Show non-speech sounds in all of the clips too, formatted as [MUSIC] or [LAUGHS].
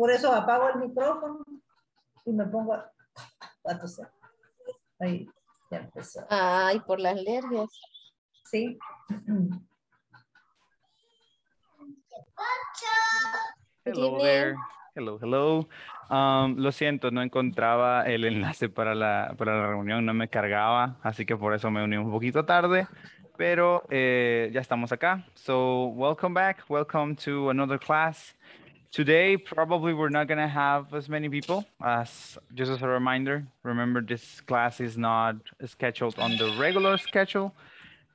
Por eso apago el micrófono y me pongo a, [LAUGHS] a toser. Ahí, ya empezó. Ay, por las alergias. Sí. Hello there. Hello, hello. Um, lo siento, no encontraba el enlace para la, para la reunión, no me cargaba, así que por eso me uní un poquito tarde, pero eh, ya estamos acá. So, welcome back, welcome to another class. Today, probably we're not gonna have as many people as, just as a reminder, remember this class is not scheduled on the regular schedule.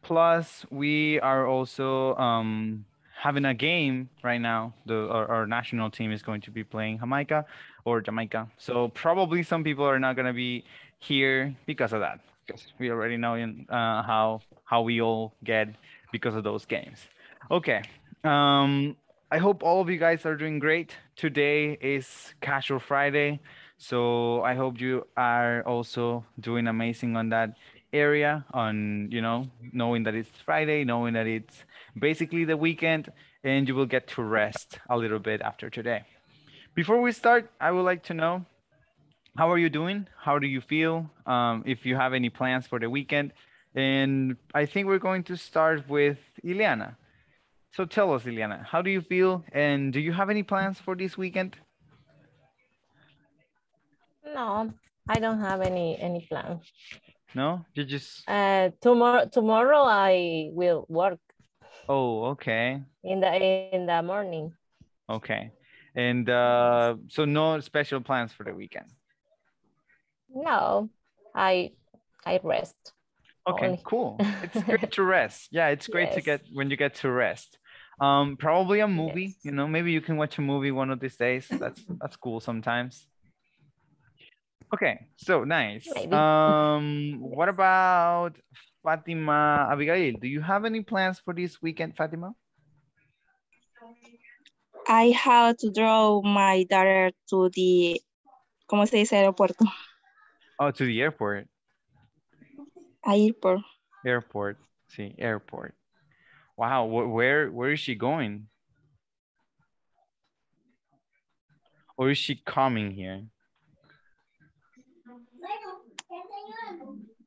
Plus, we are also um, having a game right now. The our, our, national team is going to be playing Jamaica or Jamaica. So probably some people are not going to be here because of that. Because we already know in, uh, how how we all get because of those games. Okay. Um, I hope all of you guys are doing great. Today is Casual Friday. So I hope you are also doing amazing on that area on, you know, knowing that it's Friday, knowing that it's basically the weekend and you will get to rest a little bit after today. Before we start, I would like to know, how are you doing? How do you feel? Um, if you have any plans for the weekend. And I think we're going to start with Ileana. So tell us, Ileana, how do you feel? And do you have any plans for this weekend? No, I don't have any any plans. No, you just. Uh, tomorrow, tomorrow I will work. Oh, okay. In the in the morning. Okay, and uh, so no special plans for the weekend. No, I I rest. Okay, only. cool. It's great [LAUGHS] to rest. Yeah, it's great to get when you get to rest. Um, probably a movie. Yes. You know, maybe you can watch a movie one of these days. That's [LAUGHS] that's cool sometimes. Okay, so nice. Maybe. Um, [LAUGHS] what about Fatima Abigail? Do you have any plans for this weekend, Fatima? I have to draw my daughter to the, ¿cómo se dice aeropuerto? Oh, to the airport. Airport. Airport. See, airport. Wow, wh- where where is she going? Or is she coming here?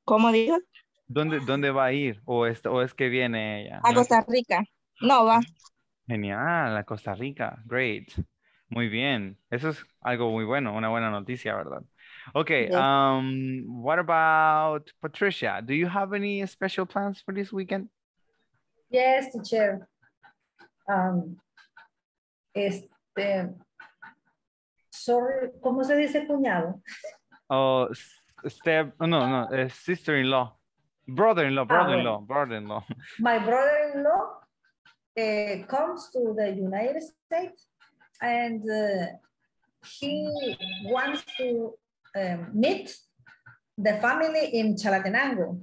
¿Cómo dijo? ¿Dónde, dónde va a ir? ¿O es, o es que viene ella? A No Costa Rica. No, va. Genial, a Costa Rica. Great. Muy bien. Eso es algo muy bueno, una buena noticia, ¿verdad? Okay, um, what about Patricia? Do you have any special plans for this weekend? Yes, teacher. Um, este, sorry, ¿cómo se dice cuñado? Oh, step, oh, no, no, eh, sister-in-law. Brother-in-law, brother-in-law, brother-in-law. [LAUGHS] My brother-in-law uh, comes to the United States and uh, he wants to um, meet the family in Chalatenango.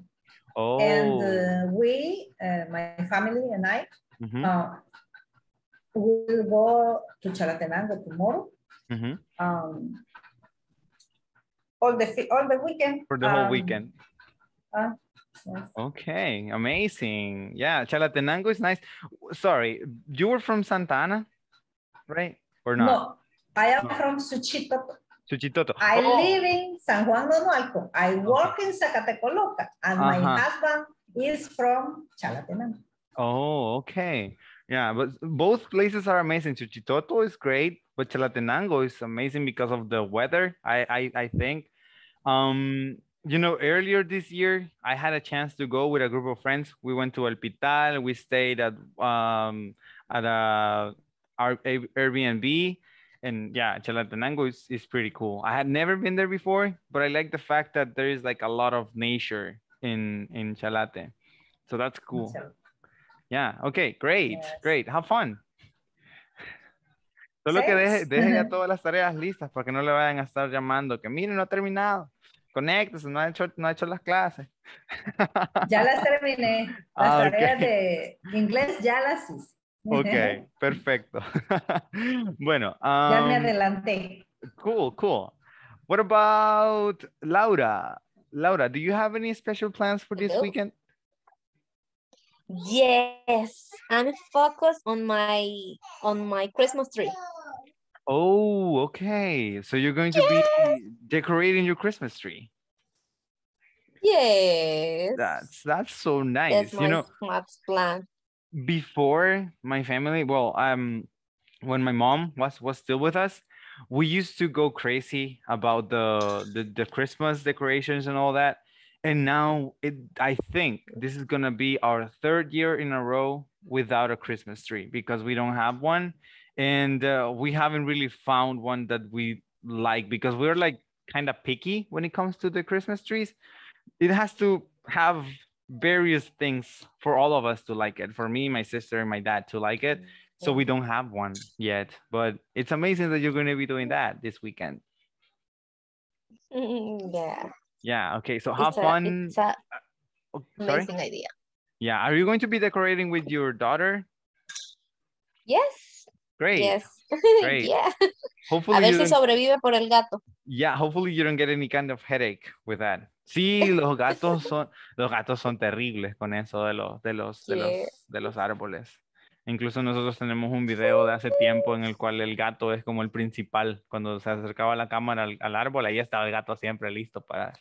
Oh, And uh, we, uh, my family and I, mhm, uh, will go to Chalatenango tomorrow. mhm. Um, all the all the weekend. For the whole um, weekend. uh, yes. Okay, amazing. Yeah, Chalatenango is nice. Sorry, you were from Santana, right? Or not? No, I am No. from Suchito. I Oh, live in San Juan Nonualco. I work in Zacatecoloca, and my Uh-huh. husband is from Chalatenango. Oh, okay. Yeah, but both places are amazing. Suchitoto is great, but Chalatenango is amazing because of the weather. I I, I think. Um, you know, earlier this year, I had a chance to go with a group of friends. We went to El Pital. We stayed at um at a our A- Airbnb, and yeah, Chalatenango is is pretty cool. I had never been there before, but I like the fact that there is like a lot of nature in in Chalate, so that's cool. So, Yeah, okay, great, Yes. great. Have fun. [LAUGHS] Solo que deje, deje ya [LAUGHS] todas las tareas listas para que no le vayan a estar llamando que miren, no ha terminado. Conéctese, no ha hecho, no ha hecho las clases. ya las terminé. [LAUGHS] Las Ah, tareas de inglés ya las hice. Ok, [LAUGHS] perfecto. [LAUGHS] bueno, ya me um, adelanté. cool, cool. What about Laura? Laura, do you have any special plans for this Hello. weekend? Yes, I'm focused on my on my Christmas tree. Oh, Okay, so you're going to be decorating your Christmas tree. Yes. That's that's so nice. That's you know, next plan. Before my family, well, um, when my mom was was still with us, we used to go crazy about the the, the Christmas decorations and all that. And now it, I think this is gonna be our third year in a row without a Christmas tree because we don't have one, and uh, we haven't really found one that we like because we're like kind of picky when it comes to the Christmas trees. It has to have various things for all of us to like it. For me, my sister, and my dad to like it. So we don't have one yet, but it's amazing that you're going to be doing that this weekend. Mm, yeah. Yeah. Okay. So have it's a, fun. it's a Oh, sorry. amazing idea. Yeah. Are you going to be decorating with your daughter? Yes. Great. Yes. [LAUGHS] Great. yeah. Hopefully A ver si sobrevive por el gato. yeah, hopefully you don't get any kind of headache with that. Sí, los gatos son, los gatos son terribles con eso de los, de los, de Yeah. los, de los árboles. Incluso nosotros tenemos un video de hace tiempo en el cual el gato es como el principal. Cuando se acercaba la cámara al, al árbol, ahí estaba el gato siempre listo para,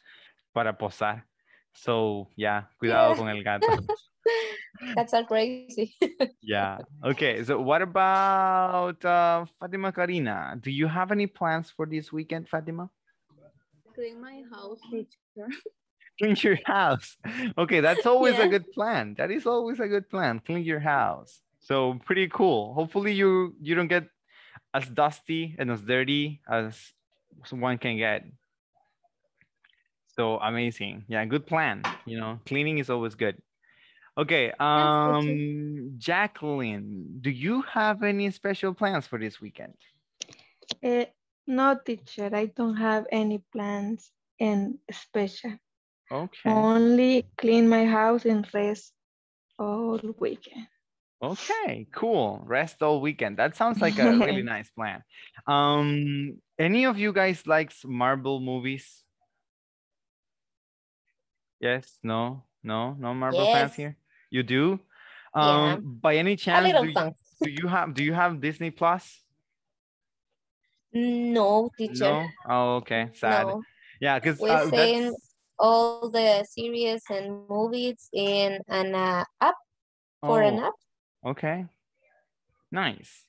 para posar. So, yeah, cuidado con el gato. [LAUGHS] That's so crazy. [LAUGHS] Yeah. Okay. So what about uh, Fatima Karina? Do you have any plans for this weekend, Fatima? Clean my house, [LAUGHS] teacher. Clean your house. Okay, that's always a good plan. That is always a good plan. Clean your house. So pretty cool. Hopefully you you don't get as dusty and as dirty as one can get. So amazing. Yeah, good plan. You know, cleaning is always good. Okay, um Jacqueline, do you have any special plans for this weekend? Eh, no, teacher, I don't have any plans in special. Okay. Only clean my house and rest all weekend. Okay, cool. Rest all weekend. That sounds like a really [LAUGHS] nice plan. Um, any of you guys likes Marvel movies? Yes, no, no, no Marvel fans here. You do? Yeah. Um, by any chance, do you, do you have do you have Disney Plus? No, teacher. No. Oh, okay. Sad. No. Yeah, because We're uh, saying all the series and movies in an uh, app for an oh, app. Okay. Nice.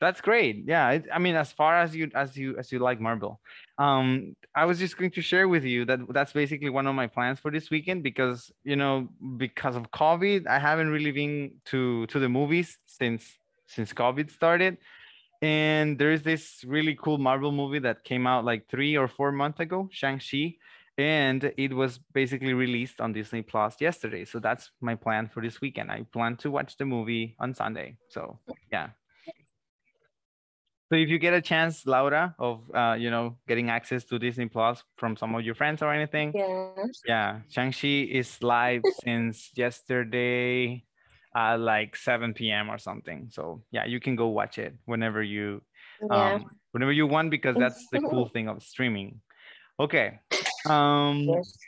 That's great. Yeah. it- I mean, as far as you as you as you like Marvel, um, I was just going to share with you that that's basically one of my plans for this weekend because you know because of COVID, I haven't really been to to the movies since since COVID started. And there is this really cool Marvel movie that came out like three or four months ago, Shang-Chi, and it was basically released on Disney Plus yesterday. So that's my plan for this weekend. I plan to watch the movie on Sunday. So yeah. So if you get a chance, Laura, of uh, you know getting access to Disney Plus from some of your friends or anything, Yeah. yeah, Shang-Chi is live since yesterday at like 7 p.m. or something. So yeah, you can go watch it whenever you Yeah. um whenever you want because that's the cool thing of streaming. Okay. [LAUGHS] Um yes.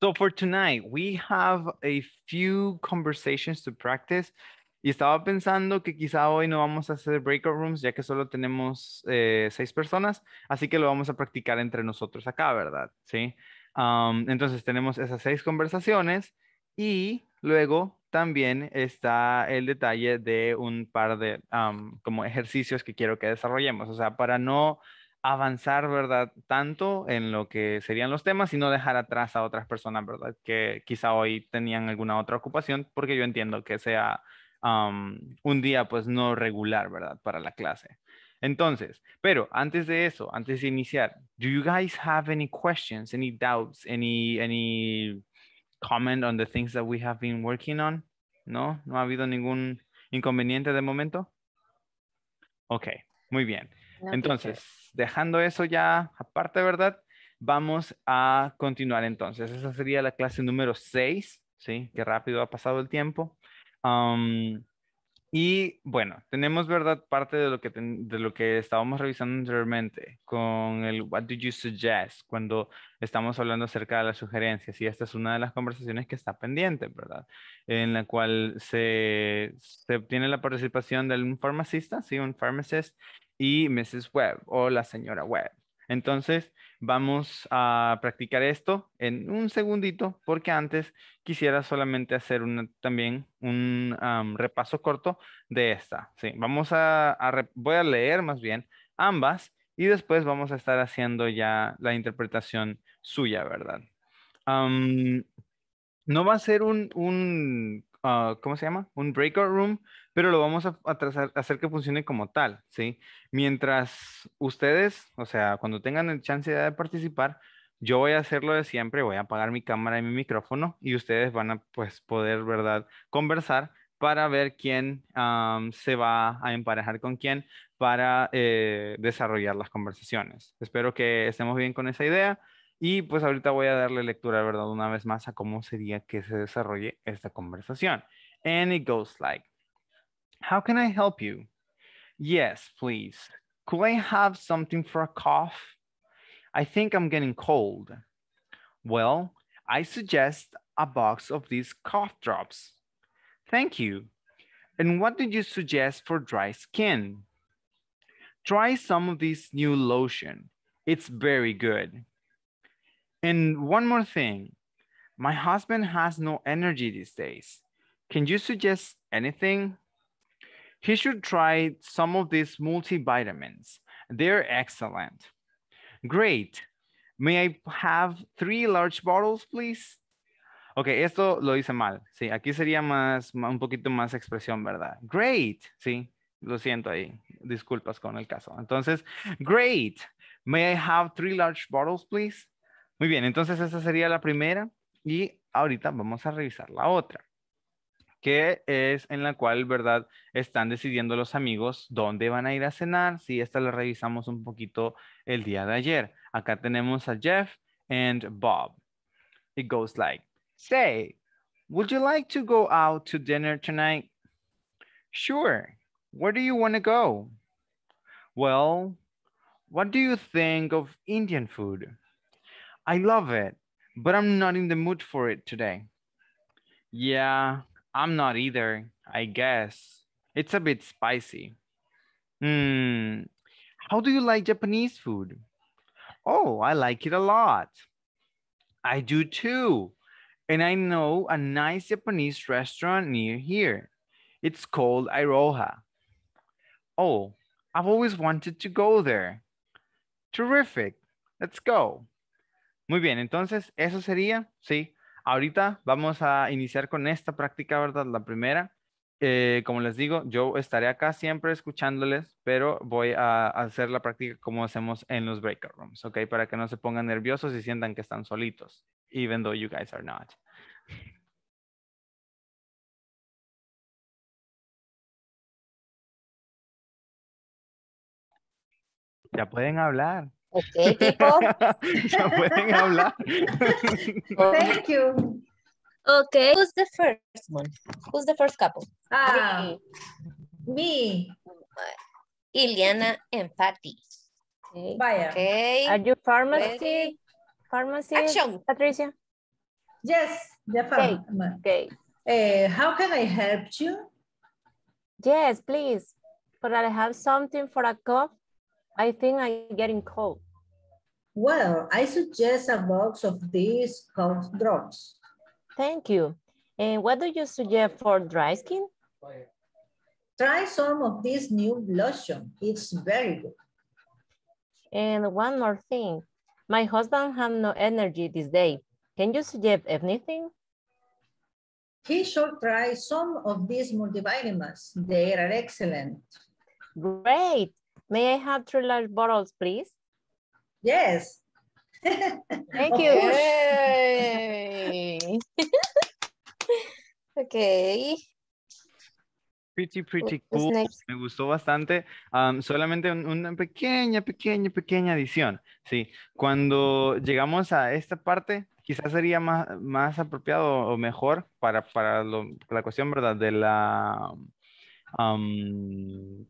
so for tonight, we have a few conversations to practice. Y estaba pensando que quizá hoy no vamos a hacer breakout rooms, ya que solo tenemos eh, seis personas, así que lo vamos a practicar entre nosotros acá, ¿verdad? Sí. Am, entonces tenemos esas seis conversaciones y luego también está el detalle de un par de como ejercicios que quiero que desarrollemos, o sea, para no avanzar, ¿verdad? Tanto en lo que serían los temas y no dejar atrás a otras personas, ¿verdad? Que quizá hoy tenían alguna otra ocupación, porque yo entiendo que sea un día pues no regular, ¿verdad? Para la clase. Entonces, pero antes de eso, antes de iniciar, do you guys have any questions, any doubts, any, any comment on the things that we have been working on? ¿No? ¿No ha habido ningún inconveniente de momento? Ok, muy bien. No, teacher. Entonces, dejando eso ya aparte, ¿verdad? Vamos a continuar entonces. Esa sería la clase número 6, ¿sí? Qué rápido ha pasado el tiempo. Am, y bueno, tenemos, ¿verdad? Parte de lo que, ten- de lo que estábamos revisando anteriormente con el What do you suggest? Cuando estamos hablando acerca de las sugerencias. Y esta es una de las conversaciones que está pendiente, ¿verdad? En la cual se, se obtiene la participación de un farmacista, ¿sí? Un pharmacist. y Mrs. Webb o la señora Webb. Entonces, vamos a practicar esto en un segundito porque antes quisiera solamente hacer también un repaso corto de esta. Sí, vamos a, voy a leer más bien ambas y después vamos a estar haciendo ya la interpretación suya, ¿verdad? No va a ser un ah, ¿cómo se llama? Un breakout room, pero lo vamos a, trazar- hacer que funcione como tal, ¿sí? Mientras ustedes, o sea, cuando tengan el chance de participar, yo voy a hacer lo de siempre, voy a apagar mi cámara y mi micrófono y ustedes van a, pues, poder, ¿verdad? Conversar para ver quién se va a emparejar con quién para eh, desarrollar las conversaciones. Espero que estemos bien con esa idea. Y pues ahorita voy a darle lectura, ¿verdad? Una vez más a cómo sería que se desarrolle esta conversación. And it goes like, how can I help you? Yes, please. Could I have something for a cough? I think I'm getting cold. Well, I suggest a box of these cough drops. Thank you. And what did you suggest for dry skin? Try some of this new lotion. It's very good. And one more thing, my husband has no energy these days. Can you suggest anything? He should try some of these multivitamins. They're excellent. Great. May I have three large bottles, please? Ok, esto lo hice mal. Sí, aquí sería más, un poquito más expresión, ¿verdad? Great. Sí, lo siento ahí. Disculpas con el caso. Entonces, great. May I have three large bottles, please? Muy bien, entonces esa sería la primera y ahorita vamos a revisar la otra, que es en la cual, ¿verdad? Están decidiendo los amigos dónde van a ir a cenar. Si esta la revisamos un poquito el día de ayer. Acá tenemos a Jeff and Bob. It goes like, say, would you like to go out to dinner tonight? Sure. Where do you want to go? Well, what do you think of Indian food? I love it, but I'm not in the mood for it today. Yeah, I'm not either, I guess. It's a bit spicy. Hmm, how do you like Japanese food? Oh, I like it a lot. I do too. And I know a nice Japanese restaurant near here. It's called Iroha. Oh, I've always wanted to go there. Terrific. Let's go. Muy bien, entonces eso sería, sí. Ahorita vamos a iniciar con esta práctica, ¿verdad? La primera. Eh, como les digo, yo estaré acá siempre escuchándoles, pero voy a hacer la práctica como hacemos en los breakout rooms, ¿ok? Para que no se pongan nerviosos y sientan que están solitos, even though you guys are not. Ya pueden hablar. Okay, people. [LAUGHS] ya pueden hablar. Thank you. Okay, who's the first one? Who's the first couple? Ah, me. Iliana and Patty. Okay. Vaya. Okay. Are you pharmacy? Ready? Pharmacy, Action. Patricia? Yes, ya Okay. Okay. Eh, how can I help you? Yes, please. But I have something for a cough. I think I'm getting cold. Well, I suggest a box of these cough drops. Thank you. And what do you suggest for dry skin? Try some of this new lotion. It's very good. And one more thing. My husband has no energy this day. Can you suggest anything? He should try some of these multivitamins. They are excellent. Great. May I have three large bottles, please? Yes. Thank [LAUGHS] you. [LAUGHS] okay. Pretty, pretty cool. Me gustó bastante. Am, solamente un- una pequeña, pequeña, pequeña adición. Sí, cuando llegamos a esta parte, quizás sería más, más apropiado o mejor para, para lo- la cuestión, ¿verdad? De la, am,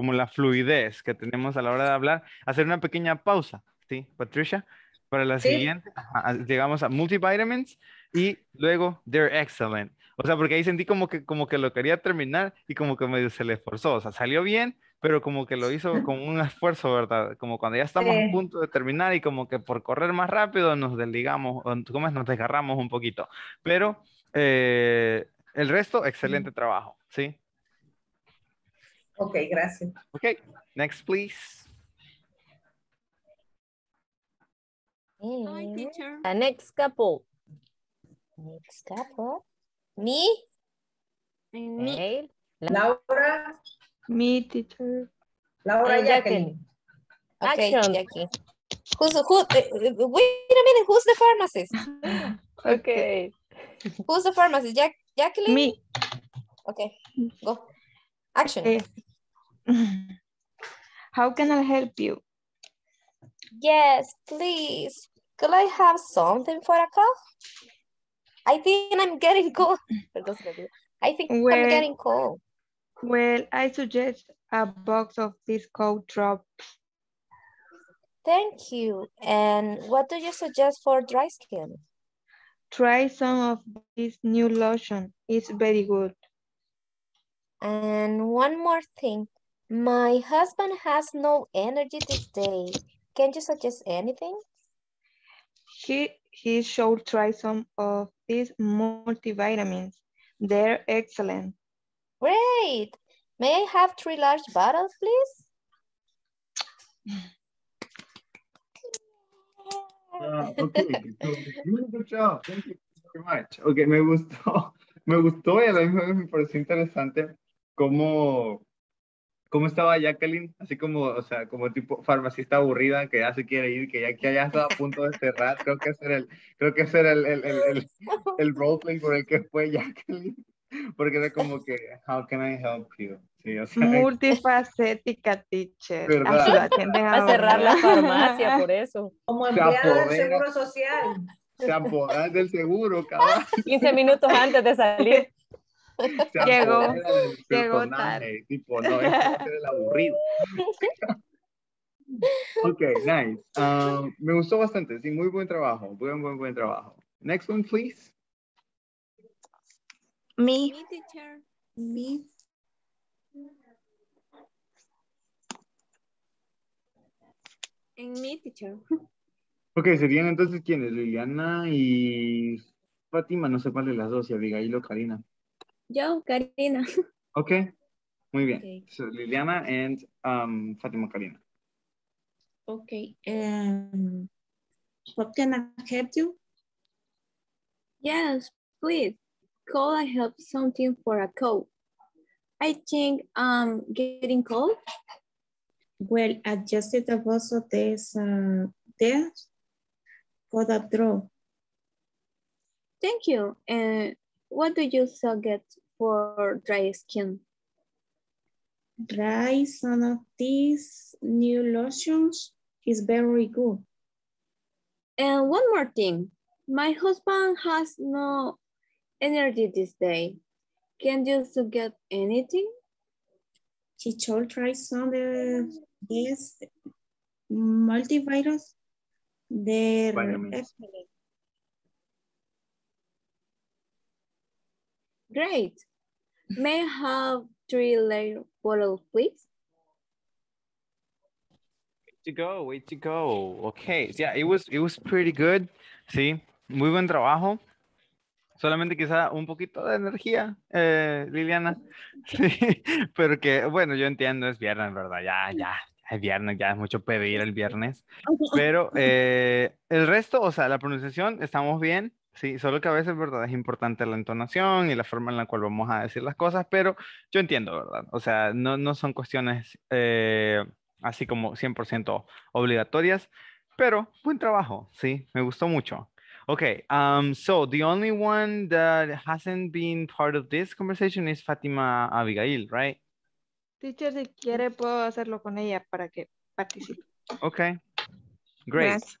como la fluidez que tenemos a la hora de hablar, hacer una pequeña pausa. ¿Sí, Patricia? Para la Sí. siguiente, ajá, llegamos a multivitamins y luego they're excellent. O sea, porque ahí sentí como que, como que lo quería terminar y como que medio se le esforzó. O sea, salió bien, pero como que lo hizo con un esfuerzo, ¿verdad? Como cuando ya estamos a Sí. punto de terminar y como que por correr más rápido nos desligamos, ¿cómo es? Nos desgarramos un poquito. Pero eh, el resto, excelente trabajo, ¿sí? Ok, gracias. Ok, next please. Hi, teacher. the next couple. Next couple. Me? And me. Okay. Laura, Me, teacher. Laura And Jacqueline. Okay, Action. Jackie. Who's who? uh, uh, Wait a minute. Who's the pharmacist? [LAUGHS] Okay. Who's the pharmacist? Jack, Jacqueline. Me. Okay. Go. Action. Eh, [LAUGHS] How can I help you? Yes, please. Could I have something for a cough? I think I'm getting cold. [LAUGHS] I think I'm getting cold. Well, I suggest a box of this cold drop. Thank you. And what do you suggest for dry skin? Try some of this new lotion. It's very good. And one more thing. My husband has no energy this day. Can you suggest anything? He, he should try some of these multivitamins. They're excellent. Great. May I have three large bottles, please? Ah, okay, [LAUGHS] good job. Thank you very much. Okay, me gustó, [LAUGHS] me gustó y a la misma vez me pareció interesante cómo, cómo estaba Jacqueline, así como, o sea, como tipo farmacista aburrida que ya se quiere ir, que ya, que ya está a punto de cerrar. Creo que ese era el, creo que ese era el, el, el, el, [LAUGHS] el roleplay por el que fue Jacqueline. Porque era como que, how can I help you? Sí, o sea, Multifacética, teacher. ¿Verdad? Así lo atienden Va a cerrar la farmacia [LAUGHS] por eso. Como empleada del. Seguro Social. se apoderan del seguro, cabrón. 15 minutos antes de salir. [LAUGHS] Se Llegó, llegó personaje, Tipo, no, ser el aburrido. [LAUGHS] ok, nice. Um, me gustó bastante, sí, muy buen trabajo, buen, buen, buen trabajo. Next one, please. Me. Me, teacher. Me. And me, teacher. Ok, serían entonces quiénes, Liliana y Fátima, no sé cuál de las dos, si Abigail o Karina. Yo, Karina. [LAUGHS] Ok, muy bien. Okay. So, Liliana and um, Fátima Karina. Okay. Um, what can I help you? Yes, please. Could I have something for a cold? I think I'm getting cold. Well, adjusted the box of this uh, there for the draw. Thank you. And what do you sell get for dry skin? Dry some of these new lotions. is very good. And one more thing. My husband has no energy this day. Can you get anything? She should try some of these multivirus. They're Vitamins. Great. May I have three layer bottles, please? Way to go, way to go. Okay, yeah, it was, it was pretty good. Sí, muy buen trabajo. Solamente quizá un poquito de energía, eh, Liliana. [LAUGHS] Sí, pero que, bueno, yo entiendo, es viernes, ¿verdad? Ya, ya, es viernes, ya es mucho pedir el viernes. [LAUGHS] Pero eh, el resto, o sea, la pronunciación, estamos bien. Sí, solo que a veces, ¿verdad? Es importante la entonación y la forma en la cual vamos a decir las cosas, pero yo entiendo, ¿verdad? O sea, no, no son cuestiones eh, así como 100% obligatorias, pero buen trabajo, sí, me gustó mucho. Okay, um, so the only one that hasn't been part of this conversation is Fatima Abigail, right? Teacher, si quiere, puedo hacerlo con ella para que participe. Okay, great. Gracias.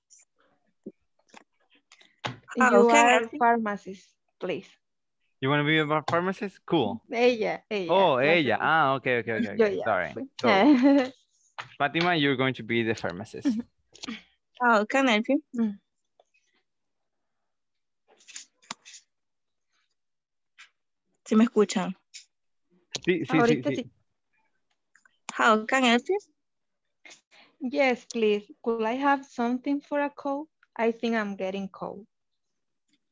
Ah, You okay. are pharmacist, please. You want to be a pharmacist? Cool. Ella, ella. Oh, ella. Ah, okay, okay, okay. Yo okay. ya Sorry. So, [LAUGHS] Fatima, you're going to be the pharmacist. [LAUGHS] Oh, can I help you? Si me escuchan. Sí, sí, sí, sí. sí. How can I help you? Yes, please. Could I have something for a cold? I think I'm getting cold.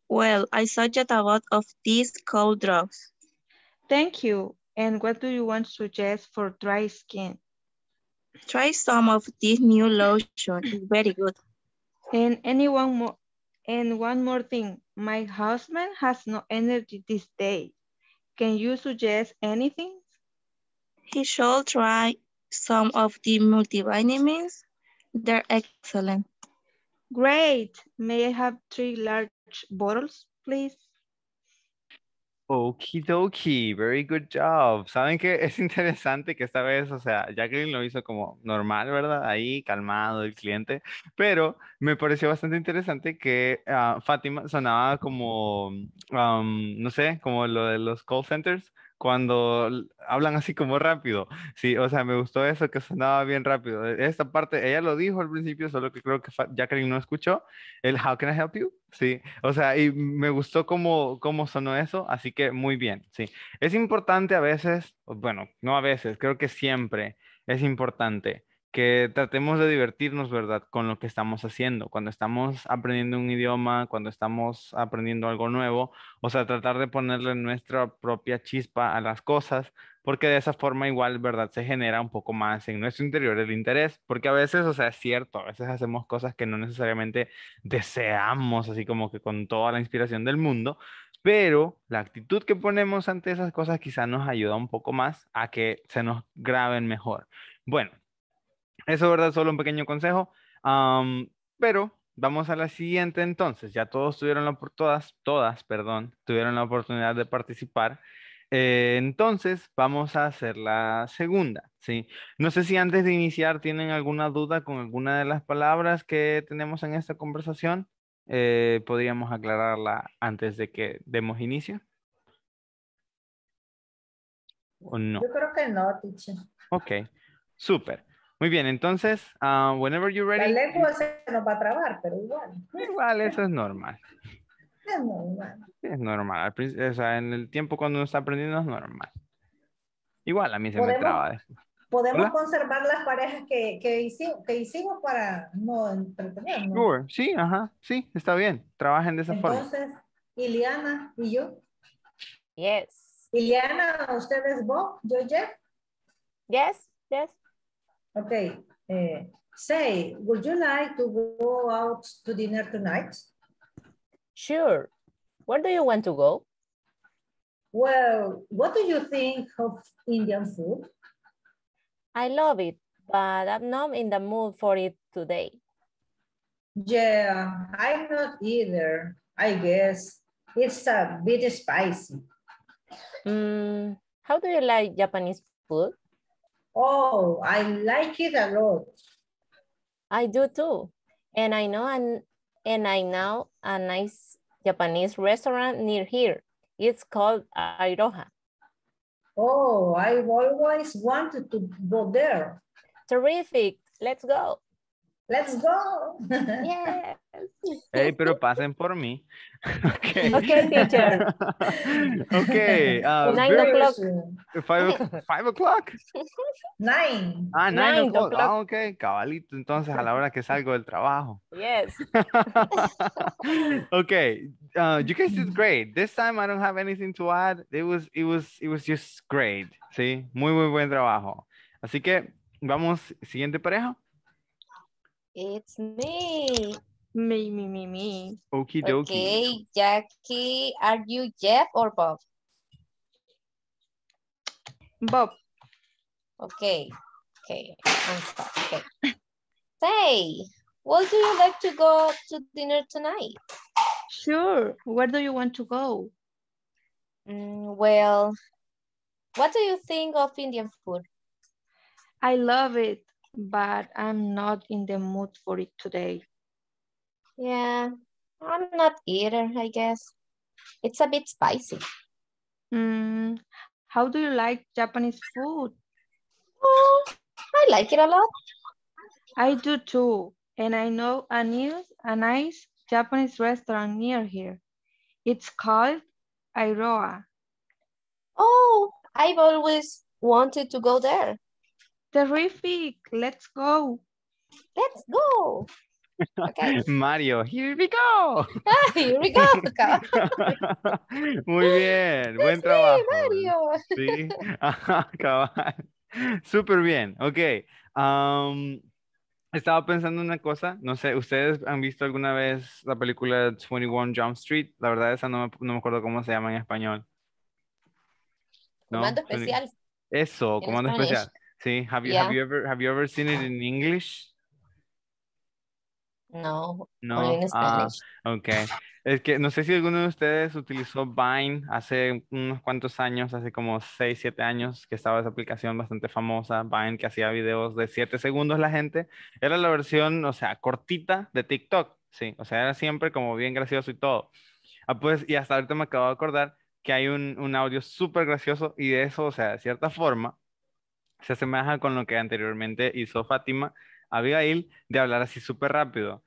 Well, I suggest a lot of these cold drops. Thank you. And what do you want to suggest for dry skin? Try some of this new lotion. It's very good. And anyone more and one more thing. My husband has no energy this day. Can you suggest anything? He should try some of the multivitamins. They're excellent. Great. May I have three large bottles, please? Okie dokie, very good job. Saben que es interesante que esta vez, o sea, Jacqueline lo hizo como normal, ¿verdad? Ahí, calmado el cliente, pero me pareció bastante interesante que ah, Fátima sonaba como, am, no sé, como lo de los call centers, cuando hablan así como rápido. Sí, o sea, me gustó eso que sonaba bien rápido. E- Esta parte, ella lo dijo al principio, solo que creo que Jacqueline no escuchó. El How can I help you? Sí, o sea, y me gustó cómo, cómo sonó eso, así que muy bien, sí. Es importante a veces, bueno, no a veces, creo que siempre es importante que tratemos de divertirnos, ¿verdad? Con lo que estamos haciendo, cuando estamos aprendiendo un idioma, cuando estamos aprendiendo algo nuevo, o sea, tratar de ponerle nuestra propia chispa a las cosas, porque de esa forma igual, ¿verdad? Se genera un poco más en nuestro interior el interés, porque a veces, o sea, es cierto, a veces hacemos cosas que no necesariamente deseamos, así como que con toda la inspiración del mundo, pero la actitud que ponemos ante esas cosas quizá nos ayuda un poco más a que se nos graben mejor. Bueno, eso, ¿verdad? Solo un pequeño consejo. pero vamos a la siguiente entonces. Ya todos tuvieron la todas, todas, perdón, tuvieron la oportunidad de participar. Eh, entonces vamos a hacer la segunda, ¿sí? No sé si antes de iniciar tienen alguna duda con alguna de las palabras que tenemos en esta conversación. Eh, podríamos aclararla antes de que demos inicio. ¿O no? Yo creo que no, teacher. Ok, súper. Muy bien, entonces, ah, whenever you're La ready. lengua se nos va a trabar, pero igual. Igual, eso es normal. Es normal. Es normal. o sea, en el tiempo cuando uno está aprendiendo es normal. Igual a mí se me traba. después. Podemos Hola. conservar las parejas que, que, hicimos, que hicimos para no entretenernos. Sure, sí, ajá, sí, está bien. Trabajen de esa forma. Entonces, Iliana y yo. Yes. Iliana, ¿usted es Bob? ¿Yo Jeff? Yes, yes. Okay. eh, say, would you like to go out to dinner tonight? Sure. Where do you want to go? Well, what do you think of Indian food? I love it, but I'm not in the mood for it today. Yeah, I'm not either. I guess it's a bit spicy. Mm, how do you like Japanese food? Oh, I like it a lot. I do too. And I know an, and I know a nice Japanese restaurant near here. It's called Airoha. Oh, I've always wanted to go there. Terrific. Let's go. Let's go. Yes. Ey, pero pasen por mí. [LAUGHS] Okay. Okay, teacher. okay. uh, Nine very- o'clock. [LAUGHS] Five, o'clock. Nine. Ah, nine, Nine o'clock. Ah, ok. Cabalito, entonces a la hora que salgo del trabajo. Yes. [LAUGHS] okay, uh, you guys did great. This time I don't have anything to add. It was, it was, it was just great. Sí, muy, muy buen trabajo. Así que vamos, siguiente pareja. It's me. Me, me, me, me. Okie dokie. Okay, Jackie, are you Jeff or Bob? Bob, Okay, okay, I'm sorry. Okay. Say, would you like to go to dinner tonight? sure. Where do you want to go? Mm, well, what do you think of Indian food? I love it, but I'm not in the mood for it today. Yeah, I'm not either, I guess. It's a bit spicy. Mm, how do you like Japanese food? Oh, I like it a lot. I do too, and I know a new, a nice Japanese restaurant near here. It's called Airoa. Oh, I've always wanted to go there. Terrific. Let's go. Let's go. Okay. [LAUGHS] Mario, here we go. Ah, [LAUGHS] here we go. [LAUGHS] Muy bien, buen That's me, trabajo. Mario. Sí, ajá, cabal. Súper bien, ok. estaba pensando una cosa, no sé, ¿ustedes han visto alguna vez la película 21 Jump Street? La verdad esa no me, no me acuerdo cómo se llama en español. ¿No? Comando 20 especial. Eso, Comando Spanish. Especial. Sí, have you, Yeah. have you ever, have you ever seen it in English? No, No, in ah, Spanish. Ok, es que no sé si alguno de ustedes utilizó Vine hace unos cuantos años, hace como 6, 7 años, que estaba esa aplicación bastante famosa, Vine, que hacía videos de 7 segundos la gente. Era la versión, o sea, cortita de TikTok, sí, o sea, era siempre como bien gracioso y todo. Ah, pues, y hasta ahorita me acabo de acordar que hay un, un audio súper gracioso y de eso, o sea, de cierta forma, se asemeja con lo que anteriormente hizo Fátima Abigail de hablar así súper rápido,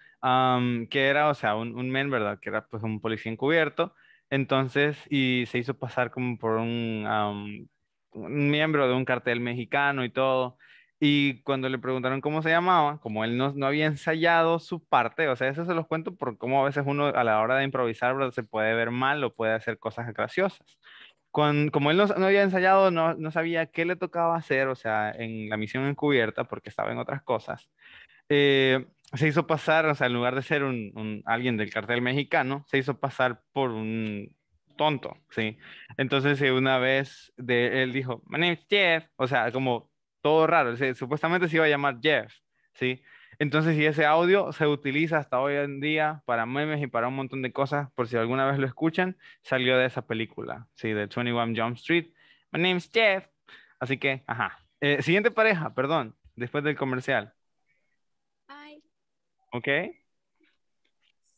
que era, o sea, un, un men, ¿verdad? Que era pues un policía encubierto, entonces, y se hizo pasar como por un, miembro de un cartel mexicano y todo, y cuando le preguntaron cómo se llamaba, como él no, no había ensayado su parte, o sea, eso se los cuento por cómo a veces uno a la hora de improvisar. Se puede ver mal o puede hacer cosas graciosas con- como él no, no había ensayado, no, no sabía qué le tocaba hacer, o sea, en la misión encubierta, porque estaba en otras cosas, eh, se hizo pasar, o sea, en lugar de ser un, un- alguien del cartel mexicano, se hizo pasar por un tonto, ¿sí? Entonces, eh, una vez de, él dijo, My name is Jeff, o sea, como todo raro, se- supuestamente se iba a llamar Jeff, ¿sí? Entonces, y ese audio se utiliza hasta hoy en día para memes y para un montón de cosas, por si alguna vez lo escuchan, salió de esa película, sí, de 21 Jump Street. My name's Jeff. Así que, ajá. Eh, siguiente pareja, perdón, después del comercial, I ¿ok?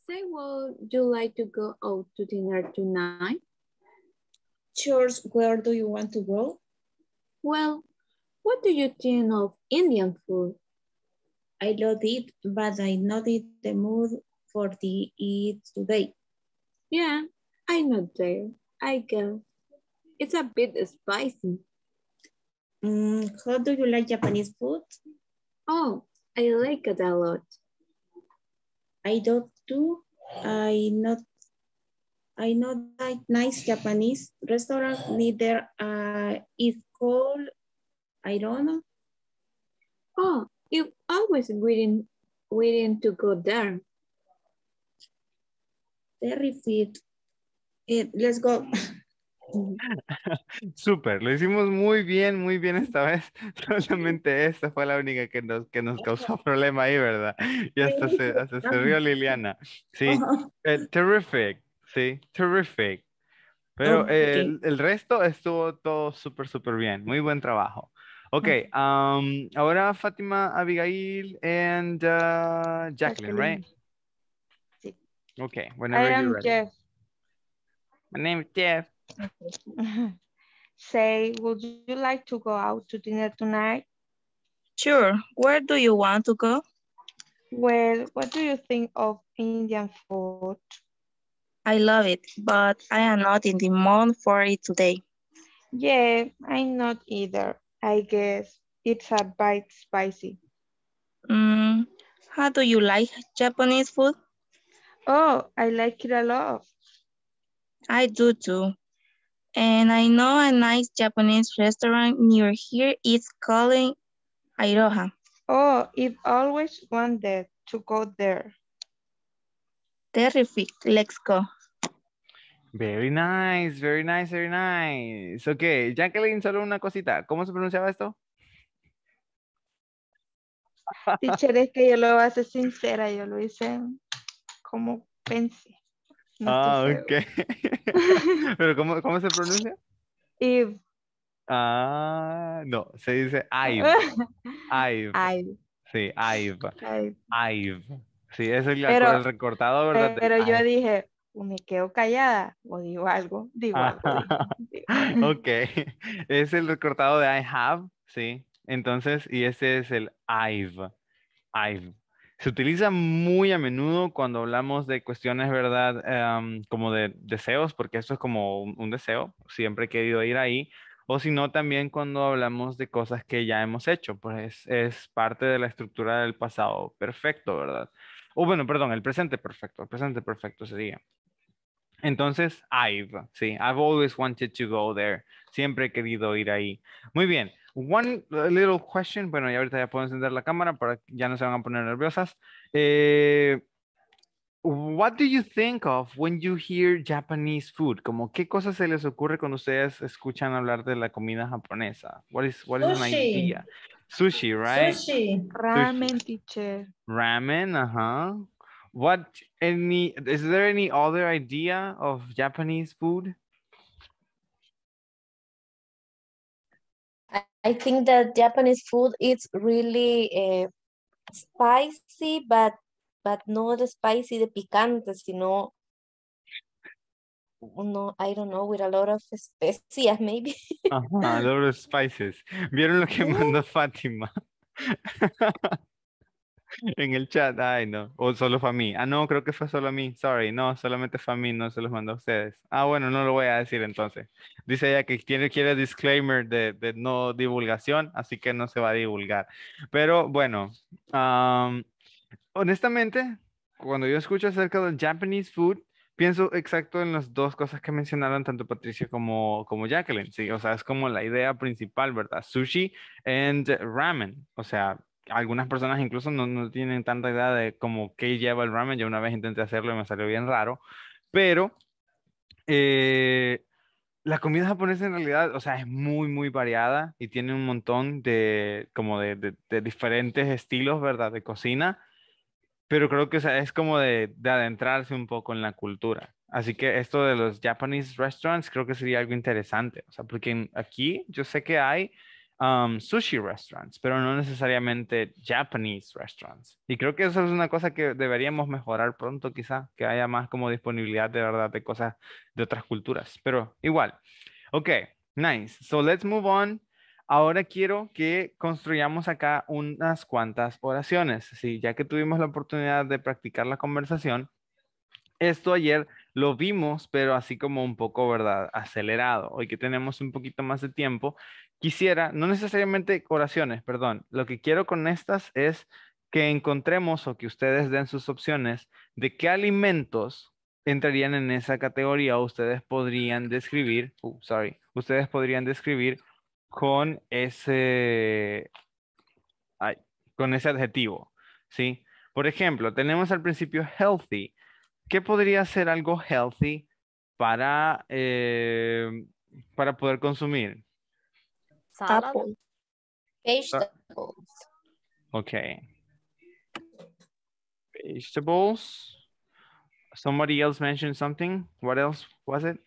say, would you like to go out to dinner tonight? George, where do you want to go? Well, what do you think of Indian food? I love it, but I'm not in the mood for the eat today. Yeah, I'm not there. I guess it's a bit spicy. Mm, how do you like Japanese food? Oh, I like it a lot. I do too. I not I not like nice Japanese restaurant neither uh it's called I don't know. Oh, you've always waiting, waiting to go there. Fit. Eh, let's go. [LAUGHS] Súper, lo hicimos muy bien, muy bien esta vez. [LAUGHS] Solamente esta fue la única que nos, que nos causó problema ahí, ¿verdad? Y hasta se, hasta se rió Liliana. Sí, eh, terrific, sí, terrific. Pero el, el resto estuvo todo súper, súper bien. Muy buen trabajo. Ok, um, ahora Fátima, Abigail, and uh, Jacqueline, right? Sí. Okay, I whenever you're am ready. Jeff. My name is Jeff. [LAUGHS] Say, would you like to go out to dinner tonight? Sure. Where do you want to go? Well, what do you think of Indian food? I love it, but I am not in the mood for it today. Yeah, I'm not either. I guess it's a bit spicy. Mm, how do you like Japanese food? Oh, I like it a lot. I do too. And I know a nice Japanese restaurant near here is called Iroha. Oh, I've always wanted to go there. Terrific. Let's go. Very nice, very nice, very nice. Ok, Jacqueline, solo una cosita. ¿Cómo se pronunciaba esto? [LAUGHS] Teacher, es que yo lo voy a ser sincera, yo lo hice como pensé. No ah, ok. [LAUGHS] ¿Pero cómo, cómo se pronuncia? Eve. Ah, no, se dice Ive. [LAUGHS] Ive. Sí, Ive. Ive. Sí, ese es la- Pero- el recortado, ¿verdad? Pero yo dije, o me quedo callada o digo algo, digo algo. digo- [LAUGHS] digo. [LAUGHS] Ok, [LAUGHS] es el recortado de I have, sí. Entonces, y ese es el I've. I've. Se utiliza muy a menudo cuando hablamos de cuestiones, ¿verdad? Em, como de deseos, porque esto es como un, un deseo, siempre he querido ir ahí. O si no, también cuando hablamos de cosas que ya hemos hecho, pues es parte de la estructura del pasado perfecto, ¿verdad? O bueno, perdón, el presente perfecto, el presente perfecto sería. Entonces, I've, sí, I've always wanted to go there. Siempre he querido ir ahí. Muy bien. One little question. Bueno, y ahorita ya puedo encender la cámara para que ya no se van a poner nerviosas. Eh, what do you think of when you hear Japanese food? Como qué cosas se les ocurre cuando ustedes escuchan hablar de la comida japonesa? What is what is an idea? Sushi, right? Sushi. Ramen, teacher. Ramen, uh-huh. What any is there any other idea of Japanese food? I, think that Japanese food is really uh, spicy, but but not spicy de picante, sino no, I don't know, with a lot of especias maybe. Ajá, a lot of spices. ¿Vieron lo que [LAUGHS] mandó Fátima? [LAUGHS] [LAUGHS] En el chat, ay no, o solo fue a mí. Ah, no, creo que fue solo a mí, sorry, no, solamente fue a mí, no se los mandó a ustedes. Ah, bueno, no lo voy a decir entonces. Dice ella que tiene, quiere disclaimer de, de no divulgación, así que no se va a divulgar. Pero bueno, am, honestamente, cuando yo escucho acerca del Japanese food, pienso exacto en las dos cosas que mencionaron tanto Patricia como, como Jacqueline, sí, o sea, es como la idea principal, ¿verdad? Sushi and ramen, o sea, algunas personas incluso no, no tienen tanta idea de como qué lleva el ramen, yo una vez intenté hacerlo y me salió bien raro, pero eh, la comida japonesa en realidad, o sea, es muy, muy variada y tiene un montón de, como de, de- de diferentes estilos, ¿verdad? De cocina, pero creo que o sea, es como de, de adentrarse un poco en la cultura. Así que esto de los Japanese restaurants creo que sería algo interesante, o sea, porque aquí yo sé que hay um, sushi restaurants, pero no necesariamente Japanese restaurants. Y creo que eso es una cosa que deberíamos mejorar pronto, quizá, que haya más como disponibilidad de verdad de cosas de otras culturas, pero igual. Ok, nice. So let's move on. Ahora quiero que construyamos acá unas cuantas oraciones, ¿sí? Ya que tuvimos la oportunidad de practicar la conversación, esto ayer lo vimos, pero así como un poco, ¿verdad? Acelerado. Hoy que tenemos un poquito más de tiempo, quisiera, no necesariamente oraciones, perdón. Lo que quiero con estas es que encontremos o que ustedes den sus opciones de qué alimentos entrarían en esa categoría o ustedes podrían describir, uh, sorry, ustedes podrían describir con ese, con ese adjetivo, ¿sí? Por ejemplo, tenemos al principio healthy. ¿Qué podría ser algo healthy para, eh, para poder consumir? Salad. Apple. Vegetables. Okay. Vegetables. Somebody else mentioned something. What else was it?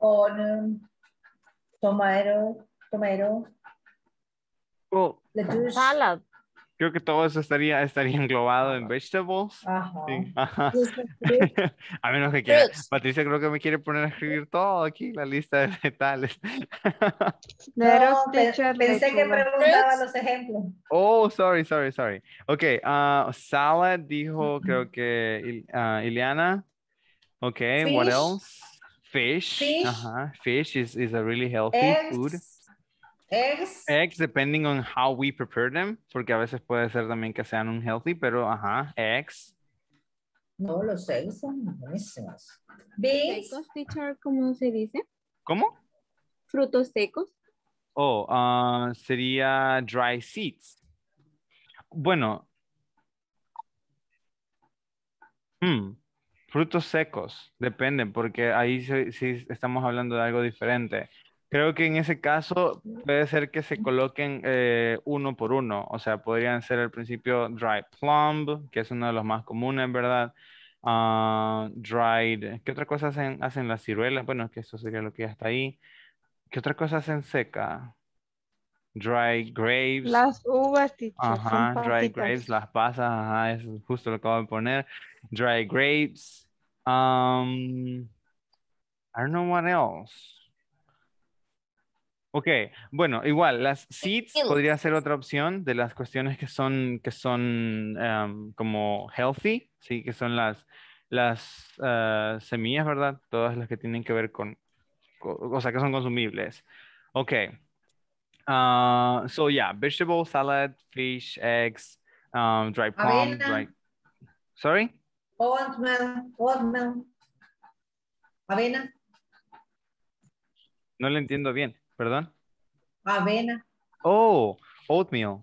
Onion, tomato, tomato, Well, lettuce. Salad. Creo que todo eso estaría, estaría englobado en vegetables. Ajá. Sí, [LAUGHS] ajá. Fruit. [LAUGHS] A menos que quiera. Patricia creo que me quiere poner a escribir todo aquí, la lista de vegetales. [LAUGHS] No, pensé que preguntaba los ejemplos. Oh, sorry, sorry, sorry. Ok, ah, salad dijo creo que Il- ah, Ileana. Okay, what Fish. else? Fish. Fish. Ajá, Fish is, is a really healthy food. Eggs. Eggs. Depending on how we prepare them, porque a veces puede ser también que sean unhealthy, pero ajá, eggs. No, los eggs son buenísimos. Beans. Secos, teacher, ¿cómo se dice? ¿Cómo? Frutos secos. Oh, ah, sería dry seeds. Bueno. Hmm, Frutos secos, depende, porque ahí sí, sí estamos hablando de algo diferente. Creo que en ese caso puede ser que se coloquen eh, uno por uno, o sea, podrían ser al principio dry plum, que es uno de los más comunes, ¿verdad? Ah, dried, ¿qué otra cosa hacen, hacen las ciruelas? Bueno, que eso sería lo que ya está ahí. ¿Qué otra cosa hacen seca? Dry grapes. Las uvas, Ajá, dry grapes, las pasas, ajá, eso justo lo acabo de poner. Dry grapes. Um, I don't know what else. Ok, bueno, igual, las seeds podría ser otra opción de las cuestiones que son, que son em, como healthy, sí, que son las, las ah, semillas, ¿verdad? Todas las que tienen que ver con, co- o sea, que son consumibles. Ok. Ah, so yeah, vegetable, salad, fish, eggs, um, dry Avena. dry... Sorry? Oatmeal, oatmeal. Avena, No le entiendo bien, perdón. avena, Oh, [LAUGHS] oatmeal.